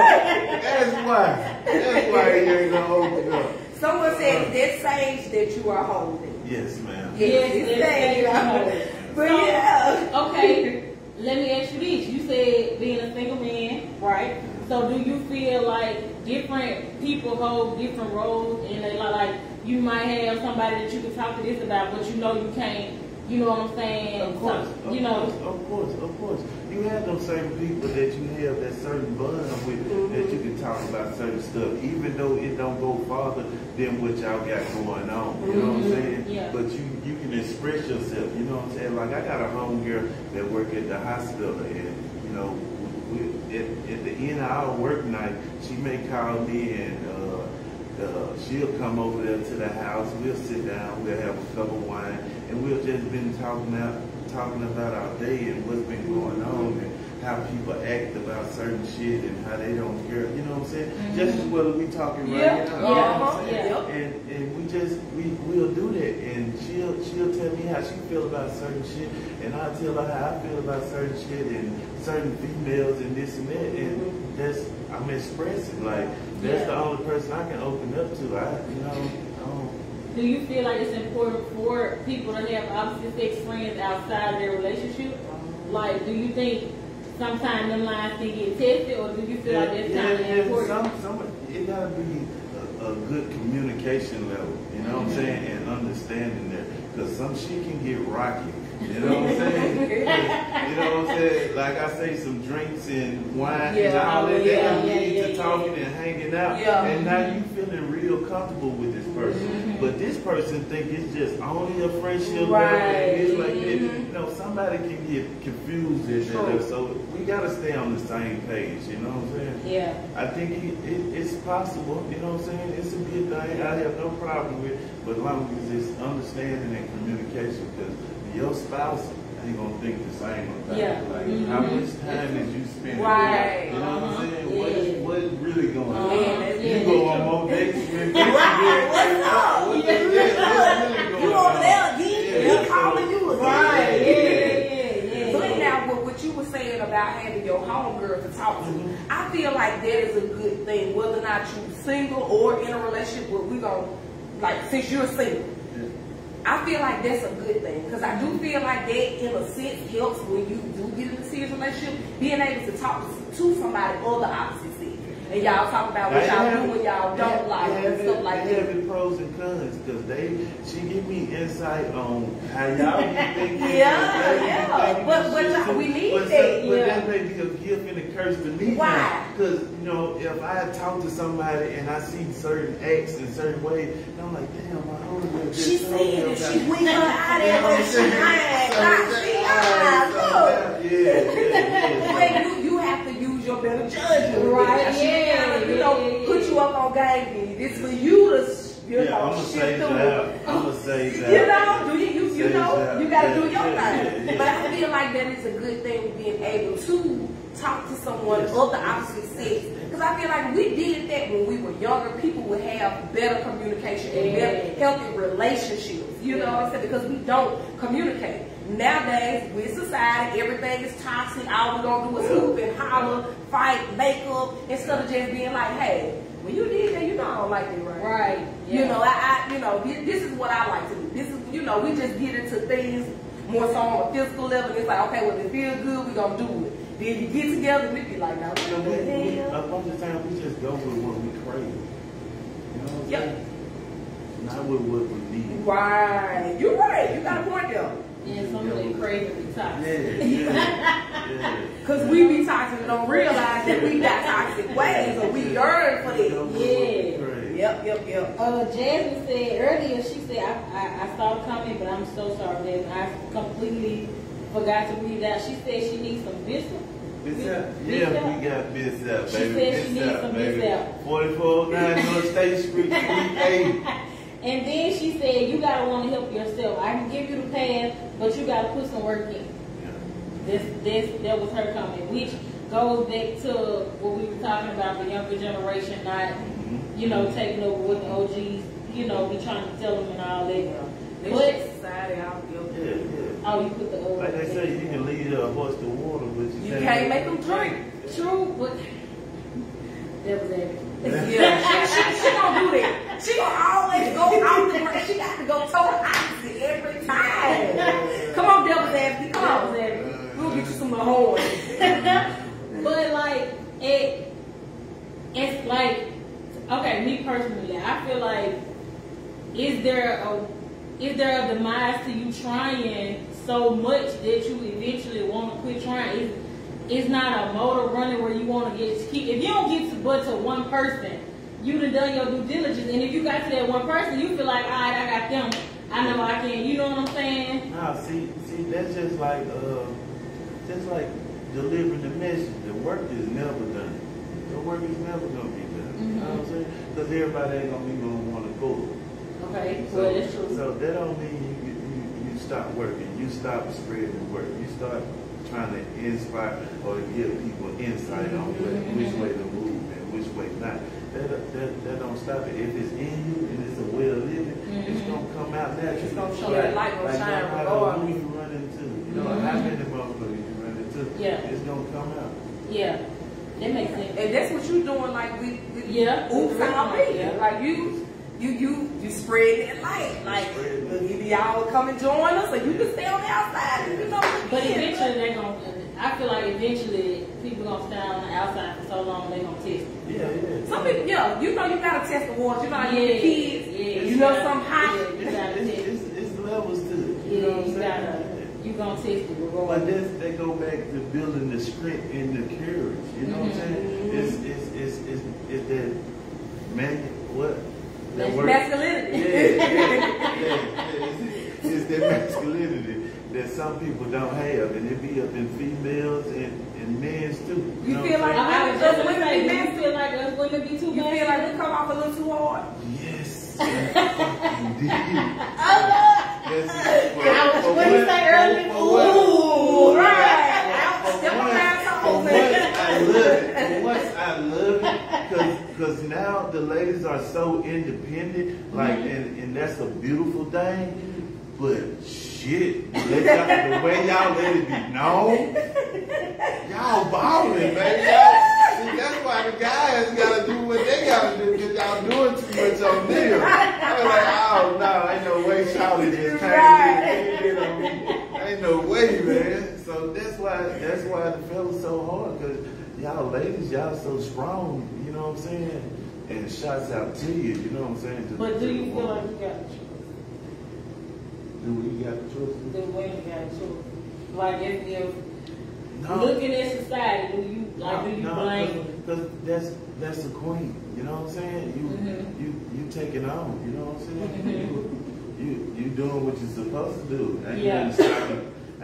That's why. That's why he ain't gonna open up. Someone said this sage that you are holding. Yes, ma'am. Yes, it's that's sage. sage. But So- yeah. Okay, let me ask you this. You said being a single man, right? So do you feel like different people hold different roles and they like you might have somebody that you can talk to this about, but you know you can't. You know what I'm saying? Of course, So, of you know. course, of course, of course. You have those certain people that you have that certain bond with that you can talk about certain stuff, even though it don't go farther than what y'all got going on. You know what I'm saying? Yeah. But you you can express yourself. You know what I'm saying? Like I got a home girl that work at the hospital, and you know, we, at, at the end of our work night, she may call me and. Uh, uh, she'll come over there to the house. We'll sit down. We'll have a cup of wine, and we'll just been talking out, talking about our day and what's been going on and how people act about certain shit and how they don't care. You know what I'm saying? Just as well as we talking right Yeah, now. you know what I'm uh-huh, saying? yeah. And and we just we we'll do that, and she'll she'll tell me how she feel about certain shit, and I tell her how I feel about certain shit and certain females and this and that, and that's I'm expressing like that's the only person I can open up to. I you know. Do you feel like it's important for people to have opposite sex friends outside of their relationship? Like, do you think sometimes them lines can get tested, or do you feel like that's kind of important? Some, some, it gotta be a, a good communication level, you know what I'm saying, and understanding there. Cause some shit can get rocky, you know what I'm saying? you know what I'm saying? Like I say, some drinks and wine and all that, yeah, that yeah, yeah, to yeah. talking and hanging out. Yeah. And now you feeling real comfortable with this person. Mm-hmm. But this person think it's just only a friendship Right. it's like that. Mhm. You know, somebody can get confused in there. So we gotta stay on the same page, you know what I'm saying? Yeah. I think it, it, it's possible, you know what I'm saying? It's a good thing. I have no problem with it, but as long as it's understanding and communication, because your spouse ain't gonna think the same about Yeah. it. Like, Mhm. how much time did you spend? Right. You know what I'm Uh-huh. saying? What is, Yeah. what is really going on? Uh-huh. Yeah, You go on more dates with me. Right, what's up? What Yeah, yeah, what's really going You over on? there again? Yeah, he calling you again? Right. Yeah. Yeah. Yeah. But now, what, what you were saying about having your homegirl to talk to, Mm-hmm. I feel like that is a good thing, whether or not you're single or in a relationship. But we gonna like since you're single, I feel like that's a good thing because I do feel like that, in a sense, helps when you do get in a serious relationship, being able to talk to somebody of the opposite and y'all talk about what y'all do and y'all don't like and stuff like that. have it pros and cons because they she give me insight on how y'all be thinking. Yeah, how they be yeah. But- but we need but that, Some, but yeah. that may be a gift and a curse to me. Why? Because you know, if I talk to somebody and I see certain acts in certain ways, and I'm like, damn, my homegirl just She said that she it. went her out there You know what I'm and she saying? lied. So God, that- she lied. that- Yeah, yeah, yeah. Well, you, you to use your better judgment. Right, Now, she yeah, kinda, you know, put you up on game. and It's for you to, you Yeah, know, I'm gonna shift say through. that. I'm gonna say that. You know, do you, you, you know, that. you gotta Yeah, do your yeah, thing. yeah, yeah. But I feel like that is a good thing being able to talk to someone Yes. of the opposite sex. Because I feel like we did that when we were younger. People would have better communication and better Yeah. healthy relationships. You know what I'm saying? Because we don't communicate. Nowadays, with society, everything is toxic. All we gonna do is hoop and holler, fight, make up, instead of just being like, hey, when you did that, you know I don't like it, right? Right. You know, I, I you know, this, this is what I like to do. This is, you know, we just get into things more so on a physical level. It's like, okay, well, if it feels good, we gonna do it. Then you get together and we be like, now, You know, what the we, hell? a bunch of times we just go with what we crave. You know what I'm Yep. saying? Not with what we need. Right. You're right. You got a point there. Yeah, some of them crazy be toxic. Yeah, yeah, yeah. Because we be toxic and don't realize that we got toxic ways or we yearn for We go that. with what we Yeah. Yep, yep, yep. Uh, Jasmine said earlier, she said, I, I, I saw it coming, but I'm so sorry, Jasmine. I completely forgot to read it out. She said she needs some bissap. This out. Yeah, we got this out, She baby. said she This needs some baby. this out. 4409 North State Street, Suite A. And then she said, you gotta want to help yourself. I can give you the path, but you gotta put some work in. This, this, that was her comment, which goes back to what we were talking about, the younger generation not, mm-hmm. you know, taking over what the OGs, you know, be trying to tell them and all that. This But, shit society out Yeah, there. yeah. oh, you put the old. Like they say, you can lead a horse to water, but you, You can't make them drink. True, but was. Yeah, she, she, gonna do that. She gonna always go out the ground. She got to go total opposite every time. Come on, Devil's Advocate. Come on. Devil's Advocate. We'll get you some horn. but like it, it's like okay. Me personally, I feel like is there a is there a demise to you trying so much that you eventually want to quit trying? Is it's not a motor running where you want to get to keep. If you don't get to but to one person, you done done your due diligence, and if you got to that one person, you feel like, all right, I got them. I know I can. You know what I'm saying? Nah, see, see, that's just like, uh, just like delivering the message. The work is never done. The work is never gonna be done. You know what I'm saying? Because everybody ain't gonna be gonna want to go. Okay, So, well that's true. so that don't mean you, you, you stop working. You stop spreading the word. You start trying to inspire or give people insight on what, which way to move and which way not. That, that, that don't stop it. If it's in you and it's a way of living, it's Mhm. gonna come out naturally. It's gonna show that light gonna like shine no matter who you run into. You know, how Mhm. many motherfuckers you run into, Yeah. it's gonna come out. yeah, that makes sense. And that's what you're doing like with, with Yeah. Oops All Vegan. Yeah. Like you you you you spread that light. Like Spread it. either y'all come and join us or you can stay on the outside and you know But yeah. eventually they're gonna. I feel like eventually people gonna stay on the outside for so long they're gonna test. it. Yeah, yeah. Some people, yeah, you know you gotta test the waters. You know how you Yeah, the kids. yeah, you know gotta- some hot. Yeah, you gotta It's, test. it's, it's levels to it. Yeah, You know what I'm you saying? gotta. You gonna test it But regardless. this, they go back to building the strength and the courage. You know what I'm saying? Mhm. It's, it's, it's, it's, it's that man, what? That's word? masculinity. Yeah, yeah, yeah, yeah. It's, it's that masculinity that some people don't have, and it be up in females and, and men's too. You know feel like- I'm Just just gonna women say, be do you masculine. feel like us women be too You feel like we masculine? come off a little too hard? Yes, indeed. Yes, for- I was for gonna what- say early, Ooh, right. For Step once, around for some once, I love it. Once, I love it because now the ladies are so independent, like, mm-hmm. and, and that's a beautiful thing. But shit, the way y'all let it be known, y'all balling, man. See, that's why the guys gotta do what they gotta do because y'all doing too much on them. I'm like, oh no, ain't no way Charlie just came in and on me. Ain't no way, man. So that's why that's why the fella's so hard because y'all ladies, y'all so strong. You know what I'm saying? And shots out to you. You know what I'm saying? But do you feel like you got choice? do we got the choice? The women got the choice. Like if you No. looking at society, do you like do you blame? Because that's that's the queen. You know what I'm saying? You Mhm. you you take it on. You know what I'm saying? Mhm. You, you you doing what you're supposed to do. Ain't Yeah.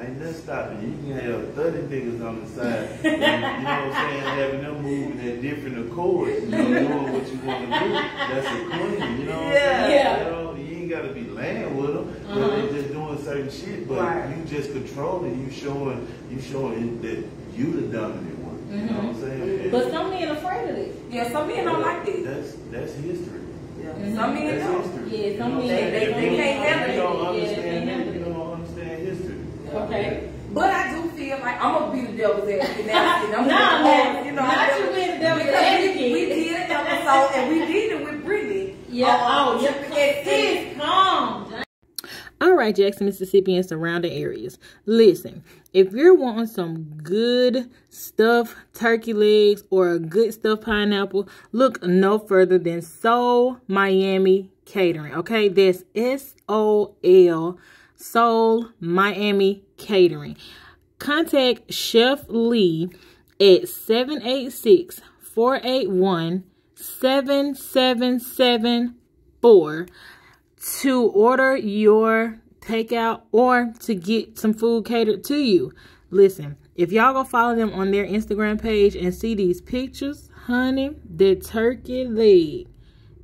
Nothing. Ain't nothing stopping. You can have 30 niggas on the side. and, you know what I'm saying? Having them moving at different accords. You know, doing what you want to do. That's a queen. You know what I'm Yeah. saying? Yeah. You, know, you ain't got to be laying with them, but Uh-huh. they just doing certain shit. But Right. you just controlling. You showing you showing that you the dominant one. You know what I'm saying? But some men afraid of it. Yeah, some men don't like this. That's that's history. Yeah. Mhm. Some men That's don't. history. Yeah, some You know men- I'm saying? they- they can't handle if You don't it. Yeah, they understand can't it. handle You it. don't understand history. Okay. But I do feel like I'm gonna be the devil's advocate now. and I'm Nah, man. you know, Not I'm you gonna- being the devil's because we- advocate. We did an episode and we did it with Brittany. Yeah. Uh, Oh, yeah. and- and- Sis, calm. All right, Jackson, Mississippi, and surrounding areas. Listen, if you're wanting some good stuff, turkey legs or a good stuff pineapple, look no further than Sol Miami Catering. Okay, that's S O L Sol Miami Catering. Contact Chef Lee at 786 481 7774 to order your takeout or to get some food catered to you. Listen, if y'all go follow them on their Instagram page and see these pictures, honey, the turkey leg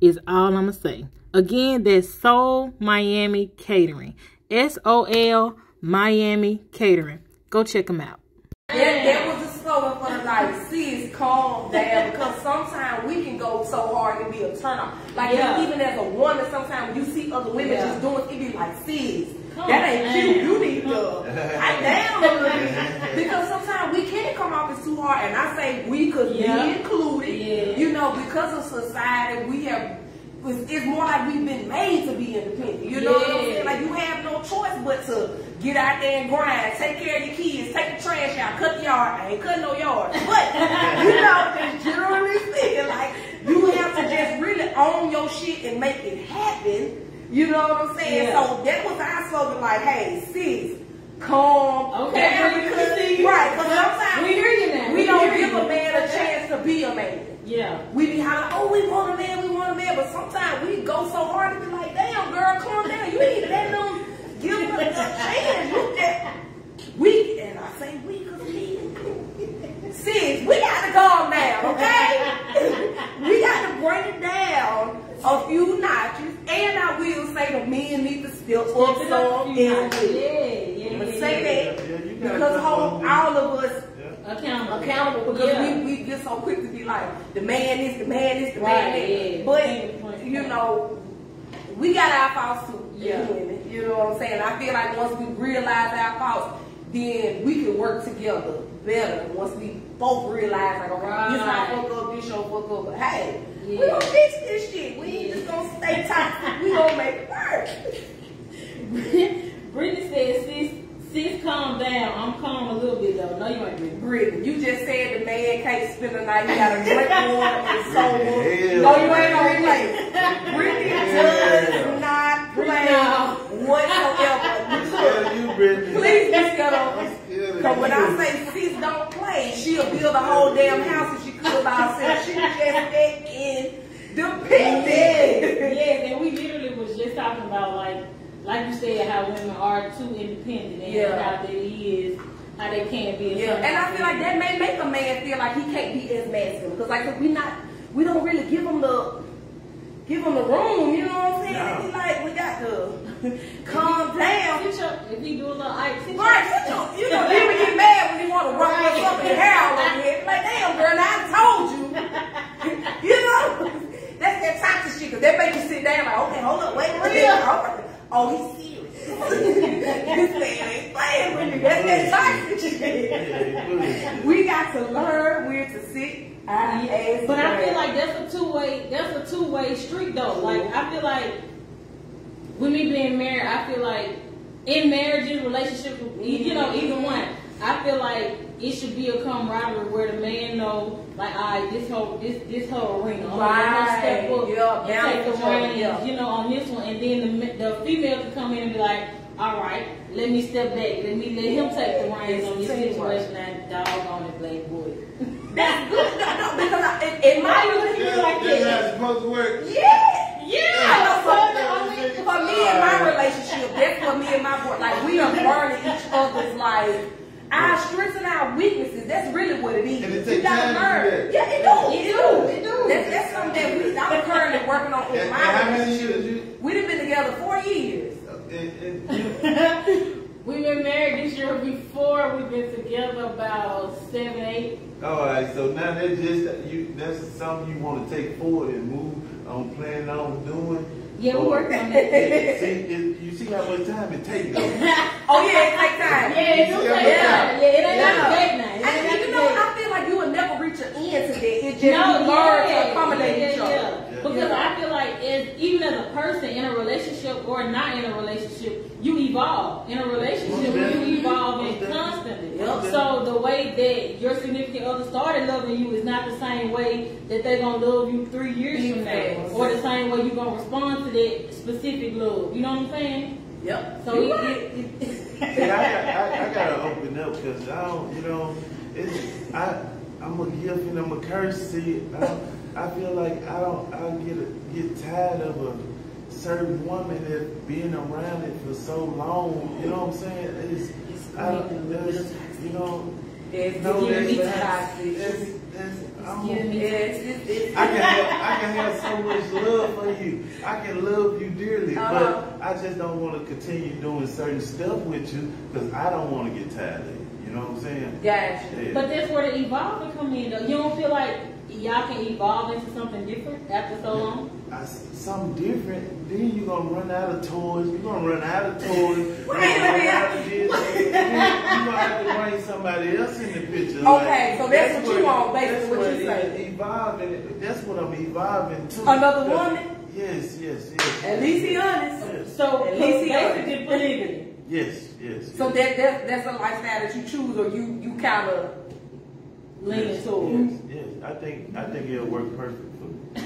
is all I'm gonna say. Again, that's Sol Miami Catering. S O L Miami Catering. Go check them out. That, that was the slogan for the night. Sis, calm down because sometimes we can go so hard and be a turn off. Like Yeah. even as a woman, sometimes when you see other women Yeah. just doing it, be like, sis, Calm that ain't cute. down. You need to hide down a little bit. Because sometimes we can't come off as too hard. And I say we could Yeah. be included. Yeah. You know, because of society, we have it's it's more like we've been made to be independent. You know what I'm saying? Like you have no choice but to get out there and grind, take care of your kids, take the trash out, cut the yard. I ain't cutting no yard, but you know, generally speaking, like you have to just really own your shit and make it happen. You know what I'm saying? Yeah. So that was our slogan, like, hey, sis, calm Okay, down, because- right? Because sometimes We hear you now. we We don't give you. a man a chance to be a man. Yeah. We be hollering, oh, we want a man, we want a man, but sometimes we go so hard to be like, damn, girl, calm down. You ain't letting them give him a chance. You just, we, and I say we because me included. Sis, we got to calm down, okay? we got to bring it down a few notches, and I will say the men need to step up Step it some a few in notches. with. Yeah, yeah, I'm yeah, say that Yeah, you because put whole, all of us Yeah. Accountable. accountable because Yeah. we, we get so quick to be like the man is the man is the Right, man is. yeah. But you know, we got our faults too. Yeah. Women, you know what I'm saying? I feel like once we realize our faults, then we can work together better. Once we both realize like, okay, this Right. not fuck up, this your fuck up, but hey, we Yeah. gonna fix this shit. We ain't just gonna stay toxic. we gonna make it work. Brittany said, sis, sis, calm down. I'm calm a little bit though. No, you ain't Brittany. Brittany, you just said the man can't spend the night. He gotta drink water and sober. Hell No, you ain't no. gonna play. Brittany does not play No. whatsoever. Tell you, Brittany. Please be scared I'm us. scared Cause when I say sis don't play, she'll build a whole damn house if she could by herself. She just that independent. yes, and we literally was just talking about like, like you said, how women are too independent and Yeah. how that is, how they can't be. Yeah, and I feel like that may make a man feel like he can't be as masculine because like we not, we don't really give him the, give him the room. You know what I'm saying? No. He like we got to calm down. Sit your, if he do a little ice, sit your- Right, sit your, you know, you get mad when you want to rock Right. us up and hair all over here. Like, damn, girl, now I told you. you know, that's that toxic shit, because that make you sit down like, okay, hold up, wait a minute. Yeah. Oh, he's serious. this man ain't playing with you. That's that toxic shit. Yeah, We got to learn where to sit our ass But I feel like that's a two way. That's a two way street though. Like I feel like with me being married, I feel like in marriages, relationships, you know, either one. I feel like it should be a camaraderie where the man know, like, all right, this whole this this whole arena, oh, I'm gonna step up Right. Yeah, and take the reins, yeah. you know, on this one, and then the the female can come in and be like, all right, let me step back, let me let him take the reins on this situation. Now, dog on the black boy. That's good. No, no, because I, in, in my yeah. like That's that. how it's supposed to work. yeah. Yeah, I know for, for me and my relationship, that's for me and my boy. Like we are learning each other's like our strengths and our weaknesses. That's really what it is. And it you takes gotta time to learn. do that. Yeah, it do. It do, it do. That's, that's something that we I'm currently working on And, in my how many years you? We've been together four years. And, and, We've been married this year before. We've been together about seven, eight. all right, so now that's just you. That's something you want to take forward and move on, planning on doing. Yeah, we Or- working on that. see, it, you see how much time it takes. though. Oh yeah, it takes time. Yeah, it do Yeah. take time. Yeah, it ain't Yeah. like date night. It And ain't like you a know. I feel like you will never reach an end to that. It just No, you learn yeah, to accommodate yeah, each yeah, other. Yeah. Because Yeah. I feel like as even as a person in a relationship or not in a relationship, you evolve. In a relationship, you evolve constantly. Yep. So the way that your significant other started loving you is not the same way that they're gonna love you three years from now, or the same way you're gonna respond to that specific love. You know what I'm saying? Yep. So You it, right. it, it, See, I, got, I, I gotta open up because I don't, you know, it's, I, I'm a gift and I'm a curse. See, I, don't, I feel like I don't, I get get tired of a certain woman that being around it for so long. You know what I'm saying? It's, I don't, there's, you know, It's no, giving me toxic. there's, there's, I'm, giving me- It's, it's, it's, I can have, I can have so much love for you. I can love you dearly, Uh-huh. but I just don't want to continue doing certain stuff with you because I don't want to get tired of you. You know what I'm saying? Gotcha. Yeah. But that's where the evolving come in though. You don't feel like y'all can evolve into something different after so long? I, something different, then you're gonna run out of toys. You're gonna run out of toys. You're Wait gonna run out of this. You're gonna have to bring somebody else in the picture. Okay, so that's what you want, that's basically, what you it- saying. Evolving. That's what I'm evolving to. Another woman? Yes, yes, yes. At least he honest. Yes. So At least he basically polygamy. Yes. Yes. So yes. that, that that's a lifestyle that you choose, or you you kind of Leaning yes, towards. Yes, yes. I think I think it'll work perfect for me. he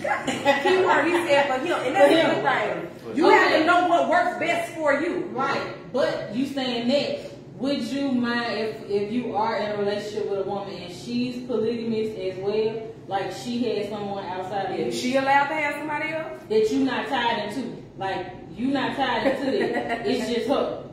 said for him, and that's For a him. good thing. You Okay. have to know what works best for you. Right, but you saying that, would you mind if if you are in a relationship with a woman and she's polygamous as well, like she has someone outside of you she allowed to have somebody else? that you're not tied into, like you're not tied into it, it's just her.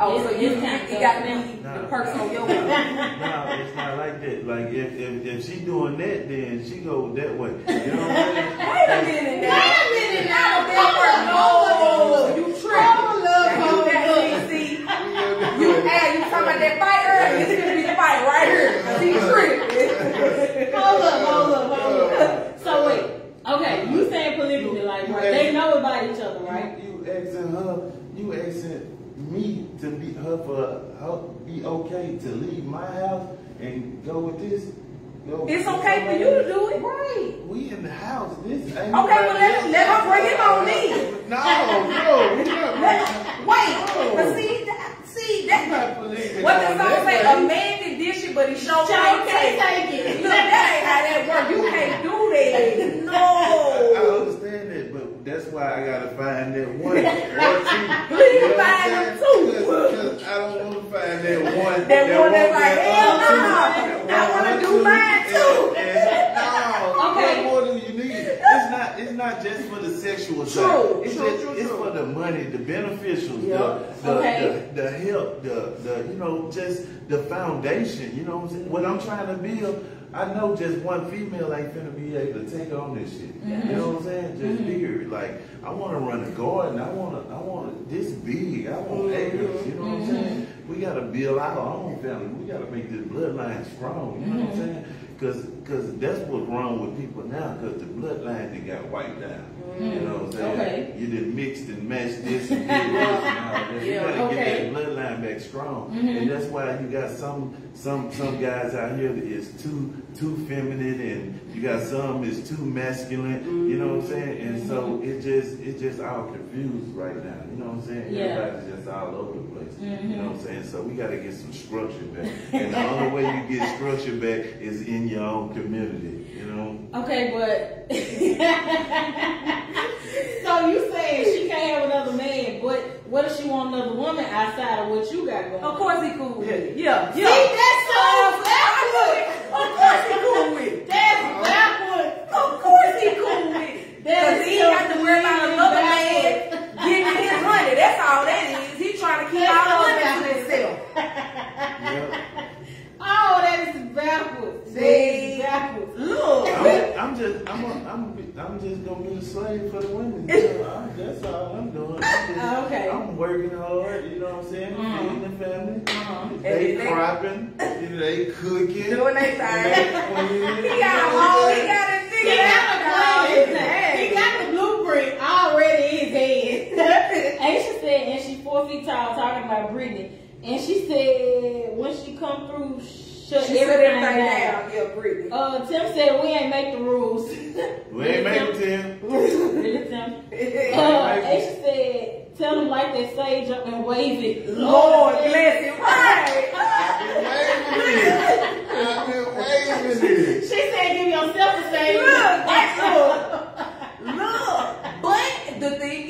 Oh, It's- so you, it's kind you got to be the Nah. person on your own. no, it's not like that. Like if, if if she doing that, then she go that way. You know what I'm saying? Wait a minute. Wait a minute now. That word, oh, no, you tripping. Hold up, Now, hold you definitely see. You, hey, you talking about that fight earlier? This is gonna be the fight right here. 'cause he tripping. Hold up, hold up, hold up. So wait, okay, you saying polygamy, like right? They know about each other, right? You asking her, you asking me to be her for her be okay to leave my house and go with this. Go It's with okay for you to do it. Right. We in the house. This ain't Okay, well, let- let her bring him on in. No, no, we not bringing- Wait, No. but see, that, see I'm that. What on the song that say? thing. A man can dish it, but he sure Sure can't can't take take it. it. Look, that ain't how that works. You can't do that. I No. understand that, but that's why I gotta find that one. or two. Please You know find them too. 'Cause- 'cause I don't want to find that one. That one that's like, hell no. I wanna do one, mine too. and- No. Okay. What more do you need? It's not. It's not just for the sexual side. True, It's true, just. true, it's for the money, the beneficials, Yeah. the the, Okay. the the help, the the you know just the foundation. You know what I'm saying? What I'm trying to build. I know just one female ain't gonna be able to take on this shit. You mm-hmm. know what I'm saying? Just mm-hmm. period. Like I want to run a garden. I want to. I want this big. I want mm-hmm. acres. You know what I'm saying? We gotta build our own family. We gotta make this bloodline strong. You know what I'm saying? Cause, cause that's what's wrong with people now. Cause the bloodline they got wiped out. You mm. know what I'm saying? Okay. You did mixed and matched this and did this and all that. You gotta okay. get that bloodline back strong. Mm-hmm. And that's why you got some some some guys out here that is too too feminine and you got some is too masculine. You know what I'm saying? And so mm-hmm. it just it's just all confused right now. You know what I'm saying? Yeah. Everybody's just all over the place. Mm-hmm. You know what I'm saying? So we gotta get some structure back. And the only way you get structure back is in your own community. You know? Okay, but so you saying she can't have another man, but what if she want another woman outside of what you got going? Of course he cool with it. Yeah, See, yeah. that's so backwards. Of course he cool with it. That's backwards. Of course he cool with it. That Because is he ain't got to worry about completely another backwards. man giving his money. That's all that is. He trying to keep That's all the so money to backwards. himself. Yeah. Oh, that is backwards. That See? backwards. Look. I'm, I'm just, I'm, a, I'm, I'm just gonna be a slave for the women. You I'm, that's all I'm doing. I'm just, Okay. I'm working hard. You know what I'm saying? Mhm. Feeding the family. Uh-huh. They And they- cropping. You know, they cooking. Doing they thing. He got a a whole, he got it He out. the dog. plan. He got the blueprint already in his head. Aisha said, and she four feet tall, talking about Brittany. And she said, when she come through, shut She everything, said down. down. Yeah, Brittany. Uh, Tim said we ain't make the rules. We ain't making Tim. Really, Tim? Uh, Aisha said, tell them like that sage up and wave it. Lord bless him. Right. I've been waiting this. She said, give yourself a sage. Look, look, look. But the thing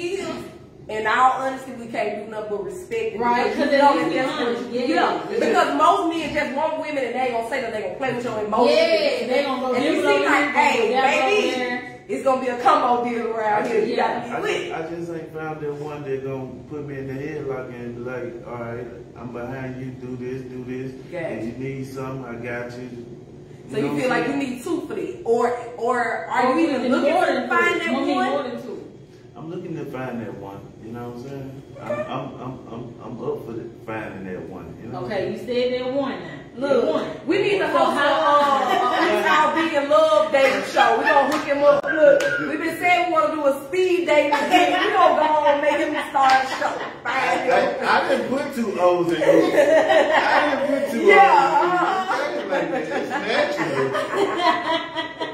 is, in all honesty, we can't do nothing but respect it. Right, because 'cause you know it is it's just honest, what- yeah. yeah. Because most men just want women and they ain't gonna say that they gonna play with your emotions. Yeah, they gonna go And give you it see over like, hey, baby, it's gonna be a combo deal around here. You Yeah. gotta I be just, with. I just ain't found that one that gonna put me in the headlock and be like, all right, I'm behind you, do this, do this. Gotcha. And you need something, I got you. So you know feel like you need two for that, or or are Or you even looking more to find two. that We need one? More than two. I'm looking to find that one. You know what I'm saying? I'm, I'm, I'm, I'm, I'm up for the, finding that one. You know? Okay, you said that one now. Look, one. we need to So host a, how- uh, a It's All Be in Love dating show. We gonna hook him up. Look, we've been saying we want to do a speed dating thing. We gonna go on and make him start a show. I, I. I didn't put two O's in you. I didn't put two Yeah, O's in uh-huh. Like that. It's natural.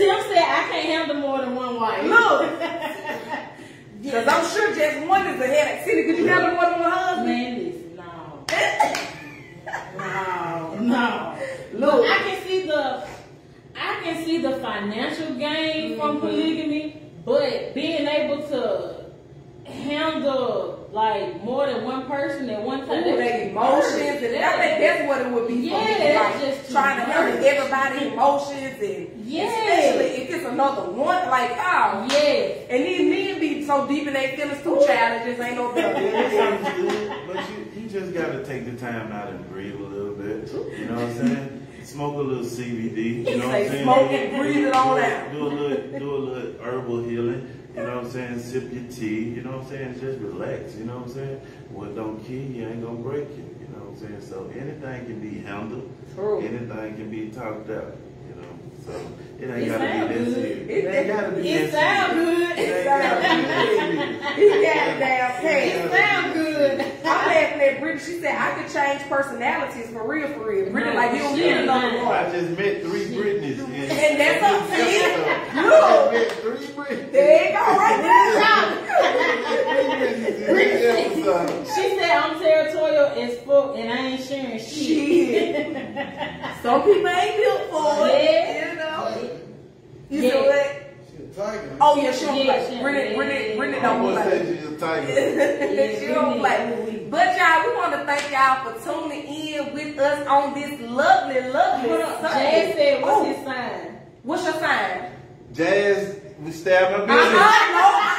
Tim said I can't handle more than one wife. Look, because I'm sure just one is a headache. See, could you handle more than one husband? Man, No, no. No. Look. I can see the I can see the financial gain from Mm-hmm. polygamy, but being able to handle like more than one person at one time. Ooh, their emotions, and I think that's what it would be for me. Like just trying to handle much. everybody's emotions, and Yeah. especially if it's another one, like oh, yeah. And these men be so deep in their feelings too, child. It just ain't no better. it sounds good, but you, you just gotta take the time out and breathe a little bit. You know what I'm saying? Smoke a little CBD. You know what I'm Say saying? smoke it, breathe it on do, out. Do a little, do a little herbal healing. You know what I'm saying? Sip your tea. You know what I'm saying? Just relax. You know what I'm saying? What don't kill you ain't gonna break you. You know what I'm saying? So anything can be handled. True. Anything can be talked out. You know. So it ain't gotta sound be that good. It- It ain't gotta be It sound good. It ain't gotta be that serious. He goddamn It sound good. I'm laughing at Brittany. She said I could change personalities for real, for real. Brittany, like you don't She need another one. I just met three Britneys. And that's what I'm saying. I Look. just met three Britneys. There you go, right there. She said I'm territorial as fuck and I ain't sharing shit. Shit. Some people ain't built for it. Yeah. You know. You Yeah. know what? Tiger. Oh yeah, she don't Yeah, play. she- Brittany, yeah, Brittany, yeah, Brittany yeah. don't play. said she's a tiger. she don't play. But y'all, we want to thank y'all for tuning in with us on this lovely, lovely Hold on. Sunday. Jay said, what's Oh, his sign? What's your sign? Jazz, we uh-huh. stay out my business. no,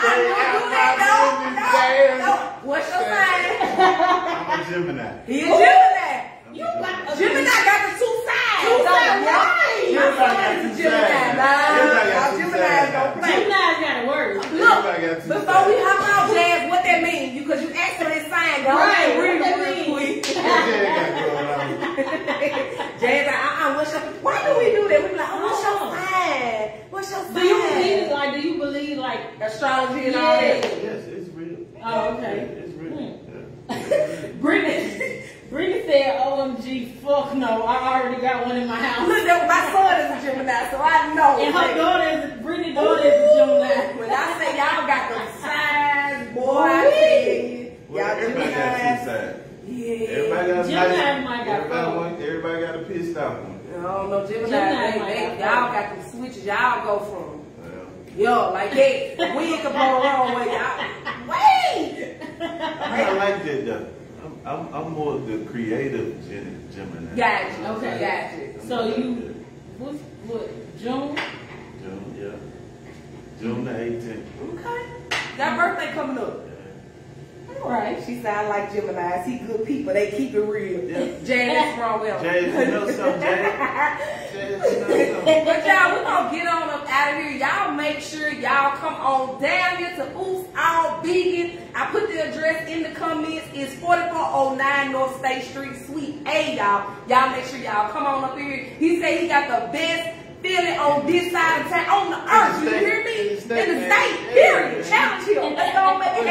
Stay don't out do that, business, no, no, no. What's your sign? I'm a Gemini. He a Gemini. You got a Gemini got the two sides. Two sides, ya? right. My son is a Two Gemini. sides. Nah, Everybody got y'all two Geminis sides. don't play. Gemini's got it worse. Look, Everybody got two before we sides. hop out, Jazz, what that mean? You, cause you asked for that sign, go Right, ahead read it that real mean? quick. What Jazz got going on? Jazz, like, uh-uh, what's your, why do we do that? We be like, oh, what's your Oh. sign? What's your sign? Do you believe like do you believe like astrology and all that? Yes, it's real. Oh, okay. It's real. Hmm. Yeah. Brittany Brittany said OMG fuck no, I already got one in my house. Look, my son is a Gemini, so I know. And her daughter is Brittany's daughter is a Gemini. When I say y'all got the signs, boy, I Ooh-wee. you, Well, y'all everybody got two Geminis. Yeah. Everybody got a Gemini might got everybody, four. everybody got a pissed off one. I don't know, Gemini, Gemini they, they, y'all got them switches. Y'all go from yo like that. The wind can blow the wrong way. Y'all wait. I like that though. I'm, I'm, more of the creative Gemini. Got you. Okay. Got you. So you what's what June? June, yeah. June the 18th. Okay. That birthday coming up. Alright. She sound like Gemini. He good people. They keep it real. Yeah. Janice Rawell. Jazz, you know something, Jazz? Jazz, you know something? But y'all, we gonna get on up out of here. Y'all make sure y'all come on down here to Oops All Vegan. I put the address in the comments. It's 4409 North State Street, Suite A, y'all. Y'all make sure y'all come on up here. He said he got the best feeling on this side of town, on the earth. You hear me? in the state, In the man. period. Challenge him. Let's go make it